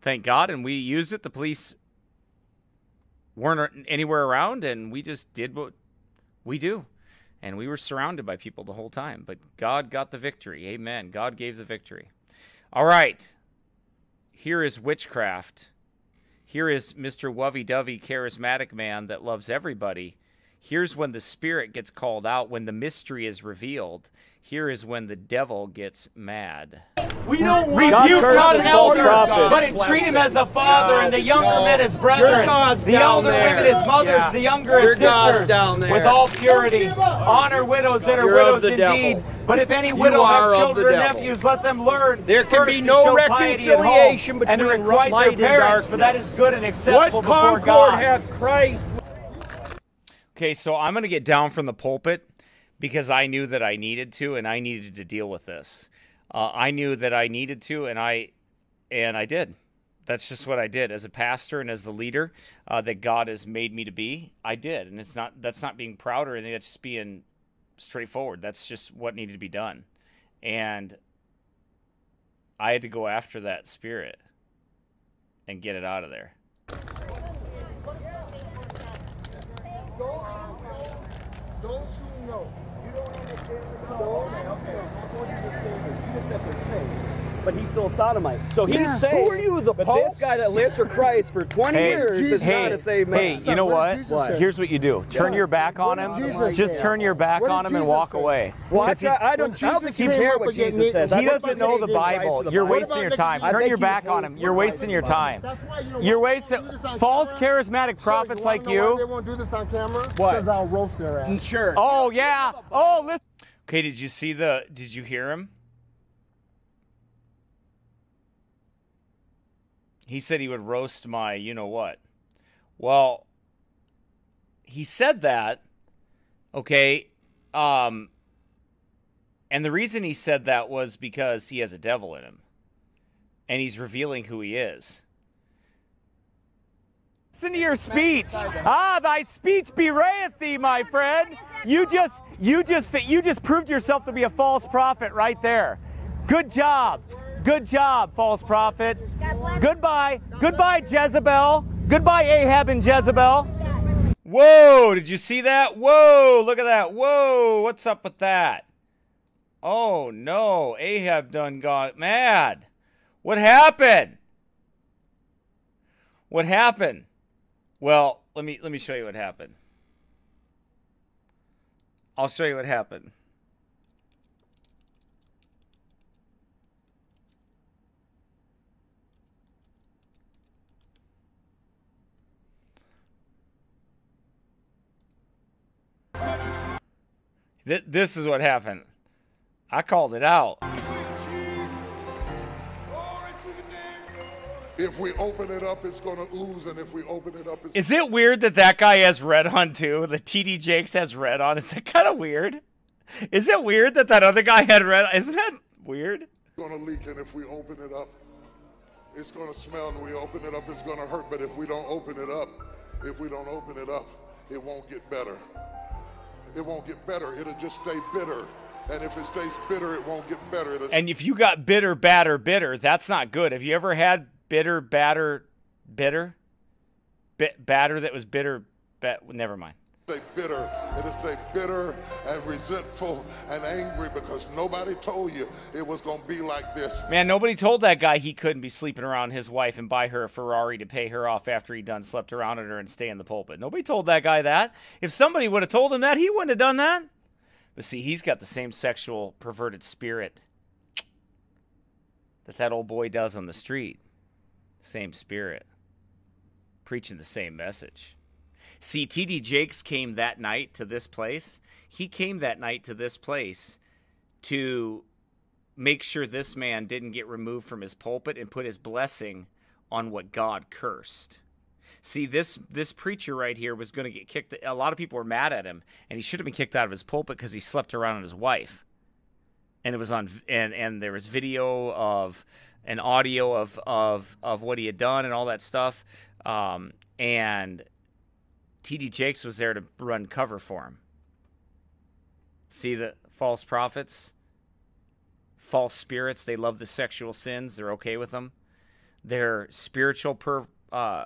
Thank God, and we used it. The police weren't anywhere around, and we just did what we do and we were surrounded by people the whole time. But God got the victory. Amen. God gave the victory. All right. Here is witchcraft. Here is Mr. Wovey Dovey, charismatic man that loves everybody. Here's when the spirit gets called out, when the mystery is revealed. Here is when the devil gets mad. We don't God rebuke curses not an elder, prophets. but treat him as a father, and the younger men as brethren. God's The elder there. with his mothers, Yeah. the younger Your as God's sisters, down there. with all purity. Honor widows that are You're widows indeed. devil. But if any widow have children or nephews, let them learn. There can first be to no show piety home reconciliation and to between requite light their and parents, for that is good and acceptable What before concord God. hath Christ? Okay, so I'm going to get down from the pulpit because I knew that I needed to and I needed to deal with this. Uh, I knew that I needed to and I and I did. That's just what I did as a pastor and as the leader uh, that God has made me to be. I did, and it's not that's not being proud or anything. That's just being straightforward. That's just what needed to be done, and I had to go after that spirit. and get it out of there. Those who know, you don't understand the those, okay, I want you to say this. You just said they're saved. But he's still a sodomite. So he's Yeah. saved. Who are you, the but Pope? this guy that lives for Christ for 20 Hey, years is hey, not a saved man. hey, you know what what? did Here's what you do: turn Yeah. your back on him. Jesus Just say? turn your back on him and walk say? away. Well, I, try, I don't, I don't think Jesus he care what Jesus says. He doesn't know the he gave Christ Bible. You're wasting your time. Turn your back on him. You're wasting your time. You don't You're wasting. won't do this on False charismatic prophets like know why They you. won't do this on camera? What? Because I'll roast their ass. Sure. Oh yeah. Oh listen. Okay, did you see the? Did you hear him? He said he would roast my, you know what. Well, he said that, okay, um, and the reason he said that was because he has a devil in him, and he's revealing who he is. Listen to your speech. Ah, thy speech bewrayeth thee, my friend. You just, you just, you just proved yourself to be a false prophet right there. Good job. Good job, false prophet. Goodbye. Goodbye, Jezebel. Goodbye, Ahab and Jezebel. Whoa! Did you see that? Whoa! Look at that! Whoa! What's up with that? Oh no! Ahab done got mad. What happened? What happened? Well, let me let me show you what happened. I'll show you what happened. Th- this is what happened. I called it out. If we open it up, it's going to ooze, and if we open it up, it's Is it weird that that guy has red on too? The TD Jakes has red on. Is that kind of weird? Is it weird that that other guy had red? Isn't that weird? going to leak, and if we open it up, it's going to smell, and we open it up, it's going to hurt. But if we don't open it up, if we don't open it up, it won't get better. It won't get better. It'll just stay bitter. And if it stays bitter, it won't get better. It'll And if you got bitter, batter, bitter, that's not good. Have you ever had bitter, batter, bitter? Bit batter that was bitter. Ba- never mind. Stay bitter. It'll stay bitter and resentful and angry because nobody told you it was going to be like this. Man, nobody told that guy he couldn't be sleeping around his wife and buy her a Ferrari to pay her off after he done slept around at her and stay in the pulpit. Nobody told that guy that. If somebody would have told him that, he wouldn't have done that. But see, he's got the same sexual perverted spirit that that old boy does on the street. Same spirit. Preaching the same message. See, TD Jakes came that night to this place. He came that night to this place to make sure this man didn't get removed from his pulpit and put his blessing on what God cursed. See, this this preacher right here was going to get kicked. A lot of people were mad at him, and he should have been kicked out of his pulpit because he slept around on his wife. And it was on, and and there was video of, an audio of of of what he had done and all that stuff. Um, and TD Jakes was there to run cover for him. See the false prophets, false spirits. They love the sexual sins. They're okay with them. They're spiritual per, uh,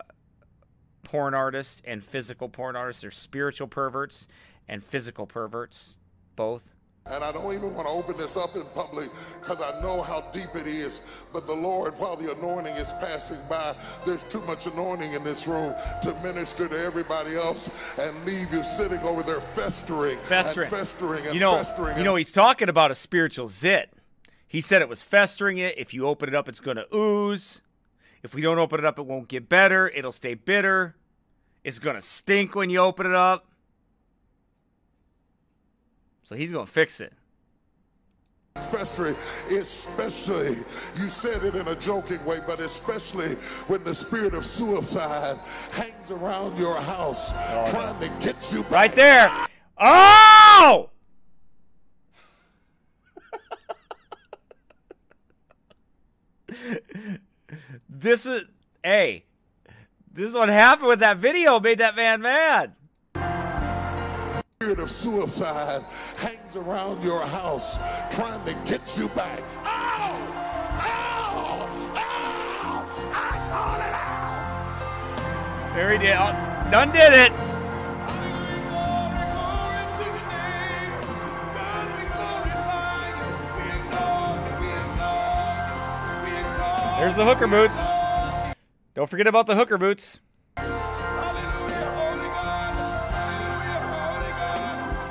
porn artists and physical porn artists. They're spiritual perverts and physical perverts, both. And I don't even want to open this up in public because I know how deep it is. But the Lord, while the anointing is passing by, there's too much anointing in this room to minister to everybody else and leave you sitting over there festering, Festering. and festering and you know, festering. you know, he's talking about a spiritual zit. He said it was festering it. If you open it up, it's going to ooze. If we don't open it up, it won't get better. It'll stay bitter. It's going to stink when you open it up. So he's going to fix it. especially, you said it in a joking way, but especially when the spirit of suicide hangs around your house oh, trying to get you back. Right there. Oh! this is hey, this is what happened with that video made that man mad. Spirit of suicide hangs around your house trying to get you back. Ow! Ow! Ow! I call it out! There he did. Oh, done did it. There's the hooker boots. Don't forget about the hooker boots.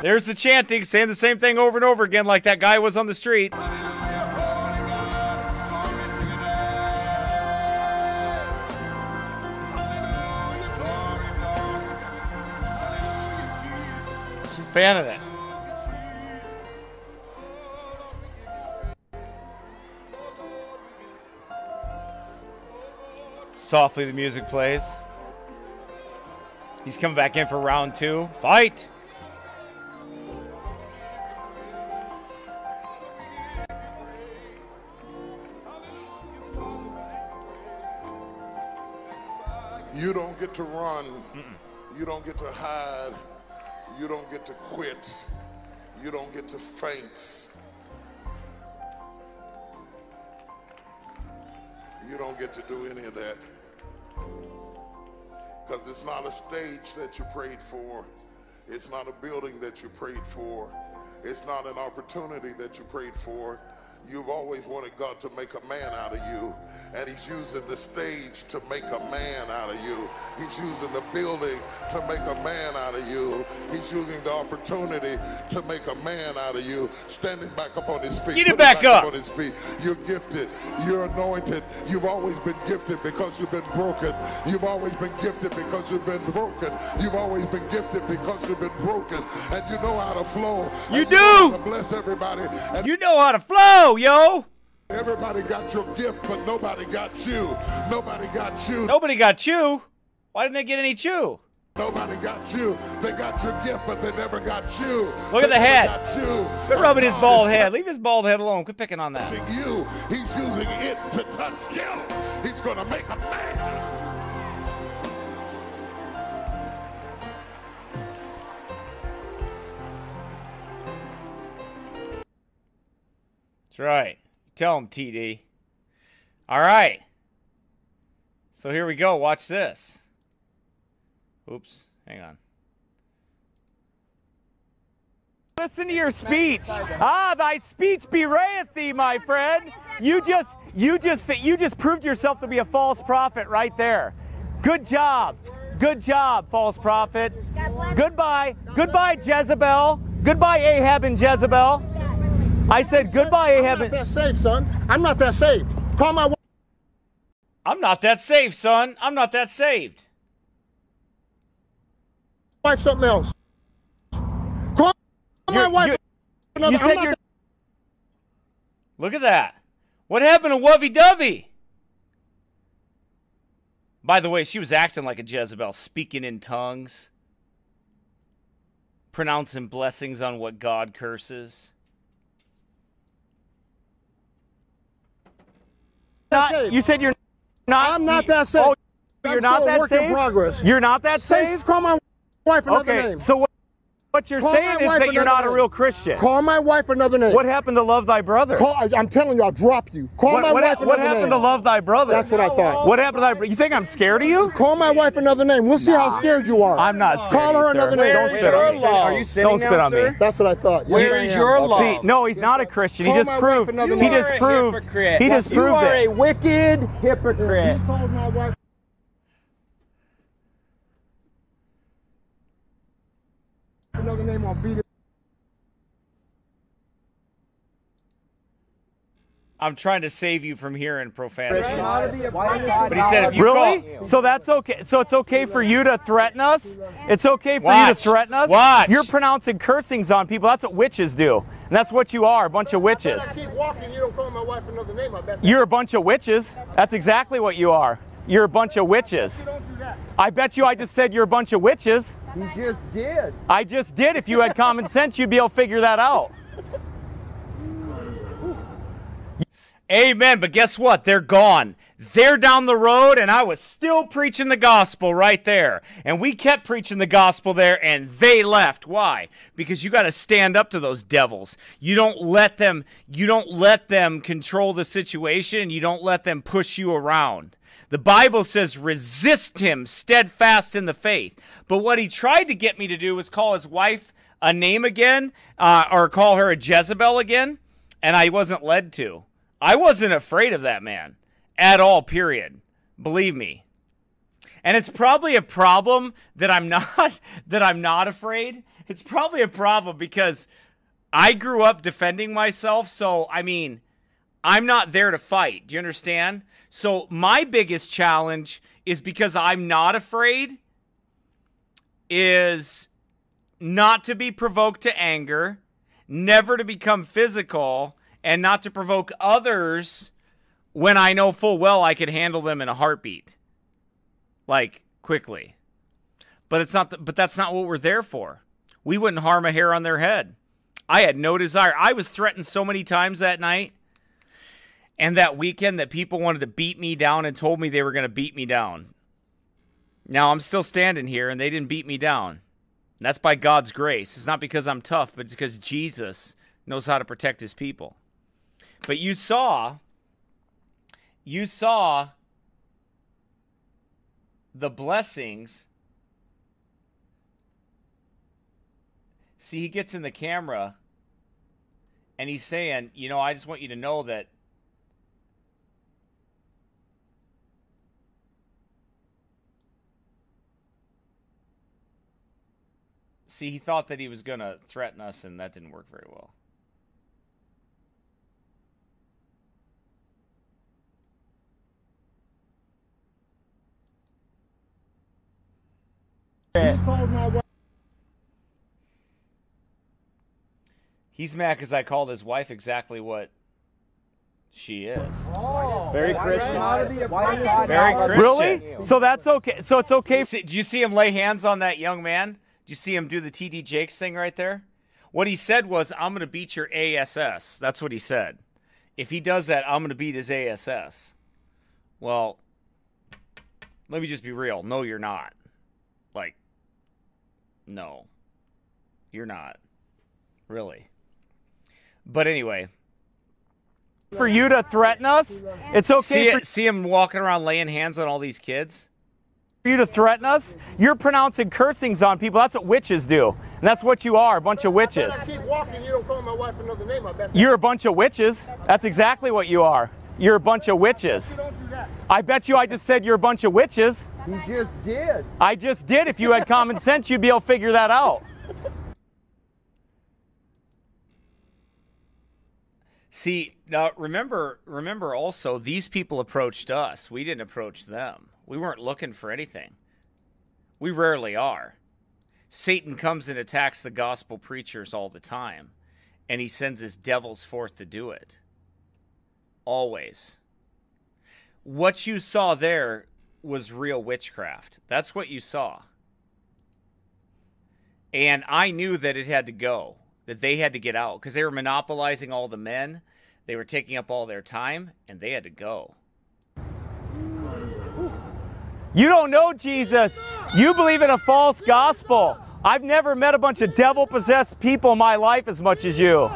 There's the chanting, saying the same thing over and over again, like that guy was on the street. She's a fan of that. Softly, the music plays. He's coming back in for round two. Fight! Get to run. You don't get to hide. You don't get to quit. You don't get to faint. You don't get to do any of that. Because it's not a stage that you prayed for. It's not a building that you prayed for. It's not an opportunity that you prayed for. You've always wanted God to make a man out of you. And he's using the stage to make a man out of you. He's using the building to make a man out of you. He's using the opportunity to make a man out of you. Standing back up on his feet. Get it Put back up. on his feet. You're gifted. You're anointed. You've always been gifted because you've been broken. You've always been gifted because you've been broken. You've always been gifted because you've been broken. And you know how to flow. You how do. bless everybody. And You know how to flow, yo! Everybody got your gift, but nobody got you. Nobody got you. Nobody got you. Why didn't they get any chew? Nobody got you. They got your gift, but they never got you. Look at They the never head. Got you. Quit rubbing his bald head. Leave his bald head alone. Quit picking on that. You. He's using it to touch you. He's gonna make a man. That's right. Tell him, TD. All right. So here we go. Watch this. Oops. Hang on. Listen to your speech. Ah, thy speech bewrayeth thee, my friend. You just, you just, you just proved yourself to be a false prophet right there. Good job. Good job, false prophet. Goodbye. Goodbye, Jezebel. Goodbye, Ahab and Jezebel. I said goodbye, Ahab. I'm not that saved, son. I'm not that saved. Call my I'm not that saved, son. I'm not that saved. wife something else. Call my You're- wife you- another. You I'm said not you're. that- Look at that. What happened to Wovey Dovey? By the way, she was acting like a Jezebel, speaking in tongues, pronouncing blessings on what God curses. Not, saved. you said you're not. I'm not that saved. Oh, I'm you're not still a that work in progress. You're not that Say, saved. call my wife another Okay, name. so what, what you're Call saying is that you're another not a real Christian. Call my wife another name. What happened to love thy brother? Call, I, am telling you, I'll drop you. Call what my what, wife what another name. What happened to love thy brother? That's what I thought. What happened to thy brother? You think I'm scared of you? Call my wife another name. We'll see how scared you are. I'm not scared. Call of her you, sir. another name. Don't spit on me. Are you sinning Don't spit now, on me. sir? That's what I thought. Yes, Where I is your See, no, he's not a Christian. He Call just my wife proved. another He name. just You are a proved. hypocrite. He just You are a wicked hypocrite. He calls my wife another name. I'll beat it. I'm trying to save you from hearing profanity. But But he said if you Really? call, So that's okay. So it's okay for you to threaten us? It's okay for you to threaten us? Watch. You're pronouncing cursings on people. That's what witches do. And that's what you are, a bunch of witches. If I keep walking, you don't call my wife another name. I bet. You're a bunch of witches. That's exactly what you are. You're a bunch of witches. Do. I bet you I just said you're a bunch of witches. You just did. I just did. If you had common sense, you'd be able to figure that out. Amen. But guess what? They're gone. They're down the road, and I was still preaching the gospel right there. And we kept preaching the gospel there, and they left. Why? Because you got to stand up to those devils. You don't let them. You don't let them control the situation. You don't let them push you around. The Bible says, resist him steadfast in the faith. But what he tried to get me to do was call his wife a name again, uh, or call her a Jezebel again, and I wasn't led to. I wasn't afraid of that man at all, period. Believe me. And it's probably a problem that I'm not that I'm not afraid. It's probably a problem because I grew up defending myself, so I mean, I'm not there to fight. Do you understand? So my biggest challenge is because I'm not afraid is not to be provoked to anger, never to become physical, and not to provoke others when I know full well I could handle them in a heartbeat. Like quickly. But it's not the, but that's not what we're there for. We wouldn't harm a hair on their head. I had no desire. I was threatened so many times that night and that weekend that people wanted to beat me down and told me they were going to beat me down. Now I'm still standing here and they didn't beat me down. That's by God's grace. It's not because I'm tough, but it's because Jesus knows how to protect his people. But you saw you saw the blessings. See, he gets in the camera and he's saying, you know, I just want you to know that See, he thought that he was going to threaten us, and that didn't work very well. He's mad because I called his wife exactly what she is. Very Christian. Very Christian. Really? So that's okay. So it's okay. See, did you see him lay hands on that young man? Did you see him do the TD Jakes thing right there? What he said was, I'm going to beat your ASS. That's what he said. If he does that, I'm going to beat his ASS. Well, let me just be real. No, you're not. Like, no. You're not. Really. But anyway. For you to threaten us, it's okay See, for see him walking around laying hands on all these kids? For you to threaten us. You're pronouncing cursings on people. That's what witches do. And that's what you are, a bunch of witches. I keep walking, you don't call my wife another name, I bet. You're a bunch of witches. That's exactly what you are. You're a bunch of witches. I bet you I just said you're a bunch of witches. He just did. I just did. If you had common sense, you'd be able to figure that out. See, now remember remember also these people approached us. We didn't approach them. We weren't looking for anything. We rarely are. Satan comes and attacks the gospel preachers all the time, and he sends his devils forth to do it. Always. What you saw there was real witchcraft. That's what you saw. And I knew that it had to go, that they had to get out because they were monopolizing all the men. They were taking up all their time, and they had to go. You don't know Jesus. You believe in a false gospel. I've never met a bunch of devil possessed people in my life as much as you.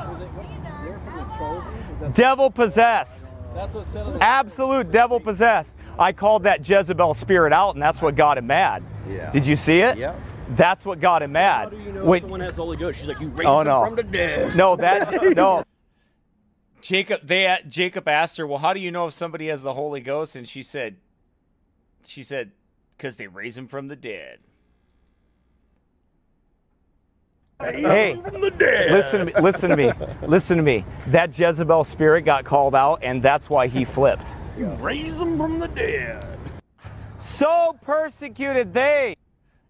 Devil possessed. That's what said on Absolute devil possessed. I called that Jezebel spirit out, and that's what got him mad. Yeah. Did you see it? Yeah. That's what got him mad. How do you know When- someone has the Holy Ghost? She's like, you oh, raised oh him no. from the dead. No, that no. Jacob they Jacob asked her, "Well, how do you know if somebody has the Holy Ghost?" And she said she said cuz they raise him from the dead. Hey, listen to me. Listen to me. Listen to me. That Jezebel spirit got called out, and that's why he flipped. Raise him from the dead. So persecuted they.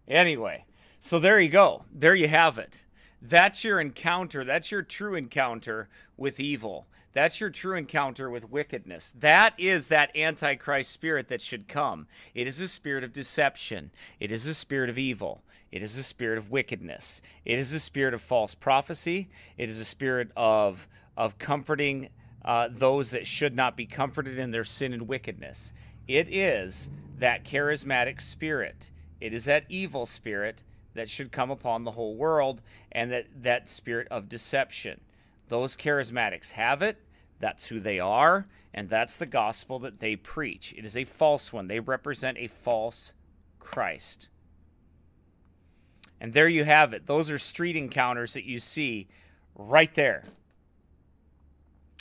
Anyway, so there you go. There you have it. That's your encounter. That's your true encounter with evil. That's your true encounter with wickedness. That is that antichrist spirit that should come. It is a spirit of deception. It is a spirit of evil. It is a spirit of wickedness. It is a spirit of false prophecy. It is a spirit of of comforting uh, those that should not be comforted in their sin and wickedness. It is that charismatic spirit. It is that evil spirit that should come upon the whole world and that, that spirit of deception. Those charismatics have it. That's who they are. And that's the gospel that they preach. It is a false one. They represent a false Christ. And there you have it. Those are street encounters that you see right there.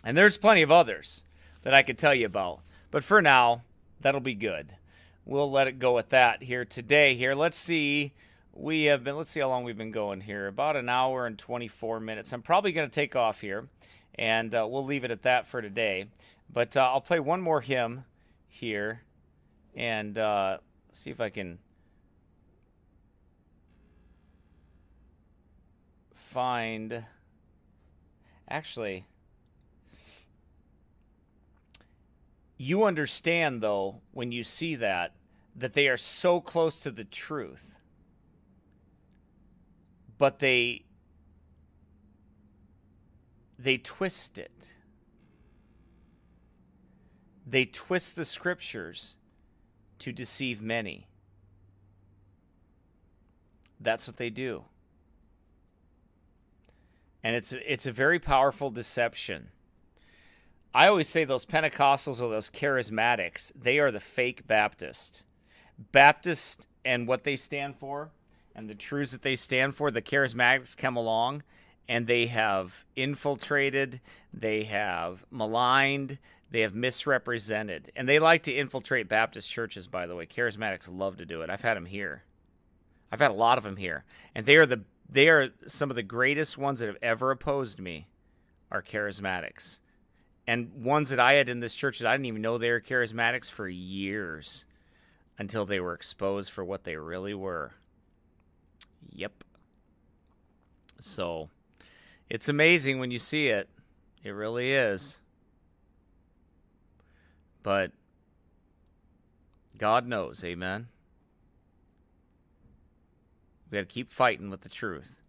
And there's plenty of others that I could tell you about. But for now, that'll be good. We'll let it go at that here today. Here, let's see. We have been, let's see how long we've been going here. About an hour and 24 minutes. I'm probably going to take off here, and uh, we'll leave it at that for today. But uh, I'll play one more hymn here, and uh, see if I can find. Actually, you understand, though, when you see that, that they are so close to the truth, but they they twist it. They twist the scriptures to deceive many. That's what they do. And it's a, it's a very powerful deception. I always say those Pentecostals or those charismatics, they are the fake Baptist. Baptist and what they stand for and the truths that they stand for, the charismatics come along and they have infiltrated, they have maligned, they have misrepresented. And they like to infiltrate Baptist churches, by the way. Charismatics love to do it. I've had them here. I've had a lot of them here. And they are the they are some of the greatest ones that have ever opposed me are charismatics. And ones that I had in this church that I didn't even know they were charismatics for years until they were exposed for what they really were. Yep. So it's amazing when you see it. It really is. But God knows, amen. We got to keep fighting with the truth.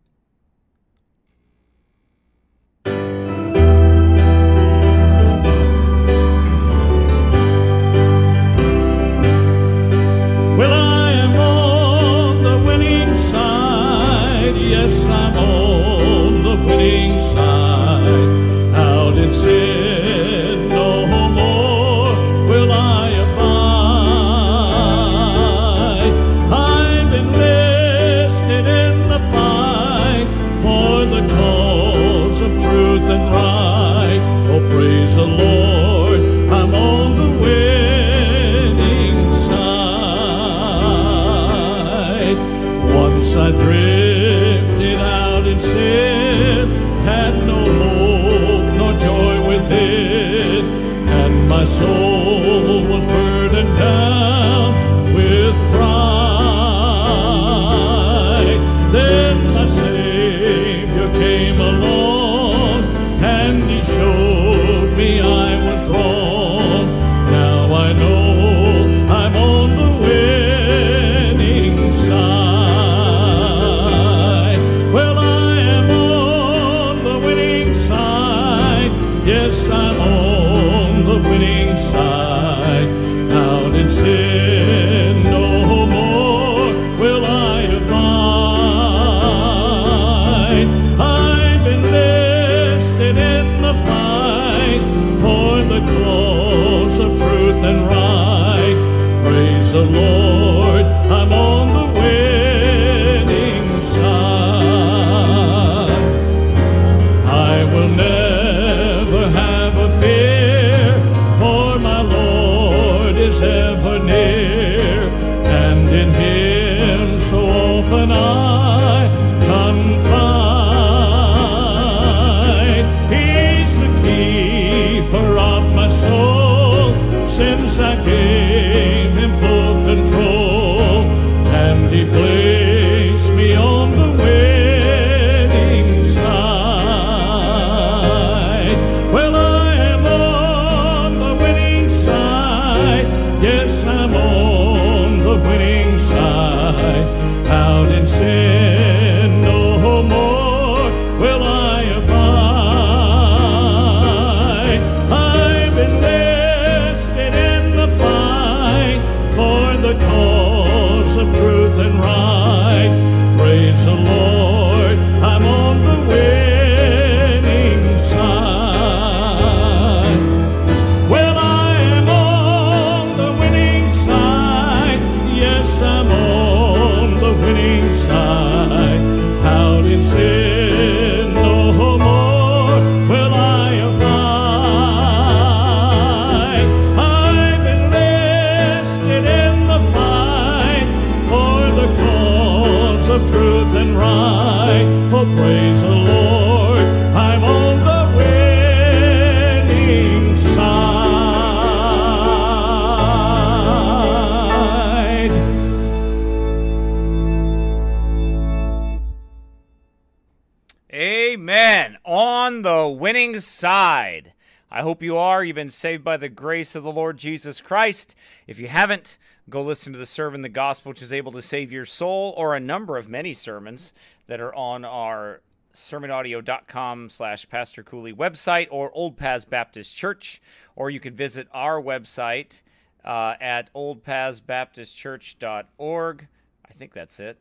I hope you are. You've been saved by the grace of the Lord Jesus Christ. If you haven't, go listen to the sermon, The Gospel, which is able to save your soul, or a number of many sermons that are on our sermonaudio.com slash Pastor Cooley website or Old Paths Baptist Church, or you can visit our website uh, at oldpathsbaptistchurch.org. I think that's it.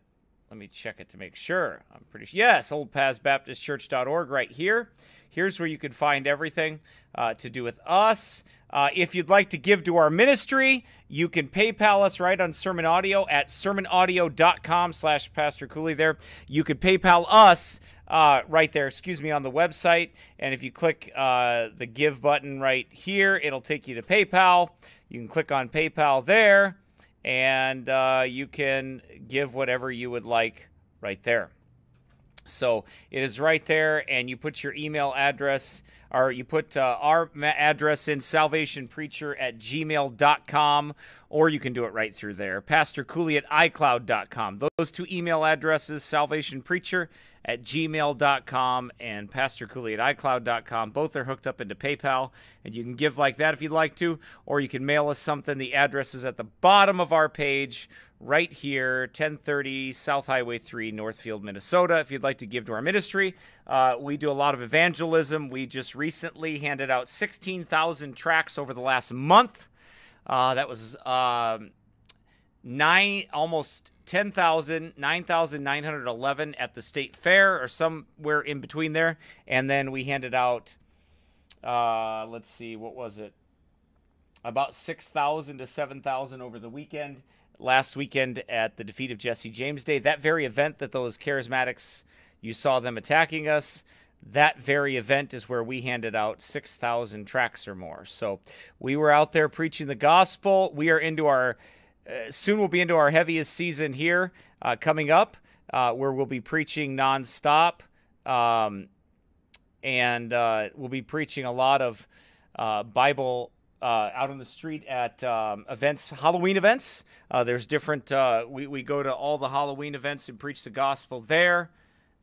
Let me check it to make sure. I'm pretty sure. Yes, oldpathsbaptistchurch.org right here. Here's where you can find everything uh, to do with us. Uh, if you'd like to give to our ministry, you can PayPal us right on Sermon Audio at sermonaudio.com slash Pastor Cooley there. You can PayPal us uh, right there, excuse me, on the website. And if you click uh, the give button right here, it'll take you to PayPal. You can click on PayPal there and uh, you can give whatever you would like right there. So it is right there, and you put your email address, or you put uh, our address in salvationpreacher at gmail.com, or you can do it right through there. Pastor Cooley at iCloud.com. Those two email addresses, salvationpreacher at gmail.com and Pastor Cooley at iCloud.com. Both are hooked up into PayPal, and you can give like that if you'd like to, or you can mail us something. The address is at the bottom of our page right here, 1030 South Highway 3, Northfield, Minnesota. If you'd like to give to our ministry, uh, we do a lot of evangelism. We just recently handed out 16,000 tracks over the last month. Uh, that was um, nine, almost 10,000, 9,911 at the state fair or somewhere in between there. And then we handed out, uh, let's see, what was it? About 6,000 to 7,000 over the weekend. Last weekend at the defeat of Jesse James Day. That very event that those charismatics, you saw them attacking us. That very event is where we handed out 6,000 tracks or more. So we were out there preaching the gospel. We are into our uh, soon we'll be into our heaviest season here uh, coming up, uh, where we'll be preaching nonstop, um, and uh, we'll be preaching a lot of uh, Bible uh, out on the street at um, events, Halloween events. there's different. we we go to all the Halloween events and preach the gospel there,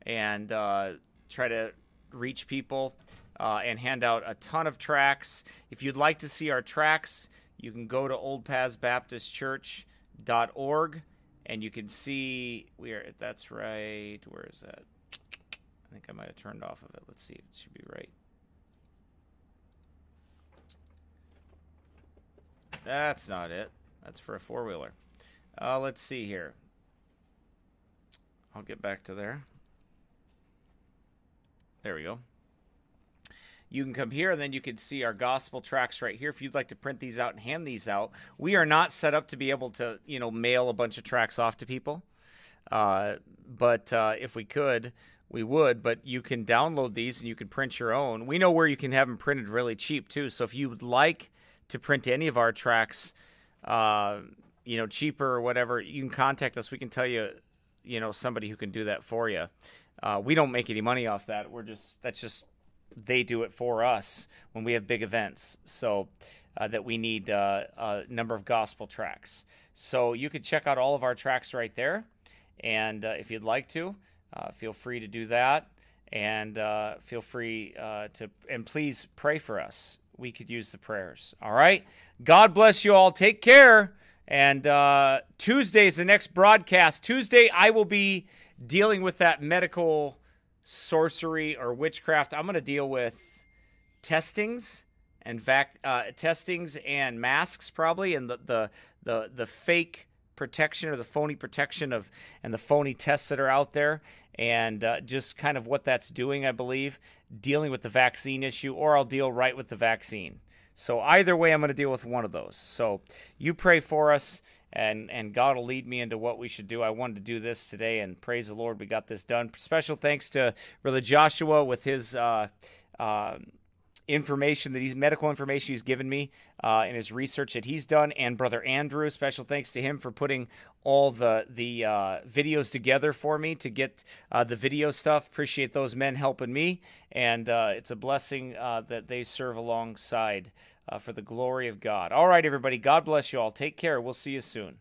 and try to reach people. and hand out a ton of tracks. If you'd like to see our tracks, you can go to oldpathsbaptistchurch.org and you can see we are that's right where is that i think i might have turned off of it let's see it should be right that's not it. That's for a four-wheeler. Uh, let's see here. I'll get back to there. There we go. You can come here and then you can see our gospel tracks right here. If you'd like to print these out and hand these out we are not set up to be able to you know mail a bunch of tracks off to people. Uh, but uh, if we could we would but you can download these and you can print your own. We know where you can have them printed really cheap too. So if you would like to print any of our tracks uh, you know cheaper or whatever you can contact us we can tell you you know somebody who can do that for you uh, we don't make any money off that we're just that's just they do it for us when we have big events. So uh, that we need uh, a number of gospel tracks. So you could check out all of our tracks right there, and uh, if you'd like to, uh, feel free to do that, and feel free to and please pray for us. We could use the prayers. All right. God bless you all. Take care. And uh, Tuesday is the next broadcast. Tuesday, I will be dealing with that medical sorcery or witchcraft. I'm going to deal with testings and vac- uh, testings and masks probably, and the the the, the fake protection or the phony protection of and the phony tests that are out there and uh, just kind of what that's doing i believe dealing with the vaccine issue or i'll deal right with the vaccine. So either way i'm going to deal with one of those. So you pray for us and and god will lead me into what we should do. I wanted to do this today and praise the lord we got this done. Special thanks to brother joshua with his uh, uh, information that he's medical information he's given me uh, in his research that he's done and brother andrew special thanks to him for putting all the the uh, videos together for me to get uh, the video stuff. Appreciate those men helping me and uh, it's a blessing uh, that they serve alongside uh, for the glory of god. All right everybody. God bless you all. Take care. We'll see you soon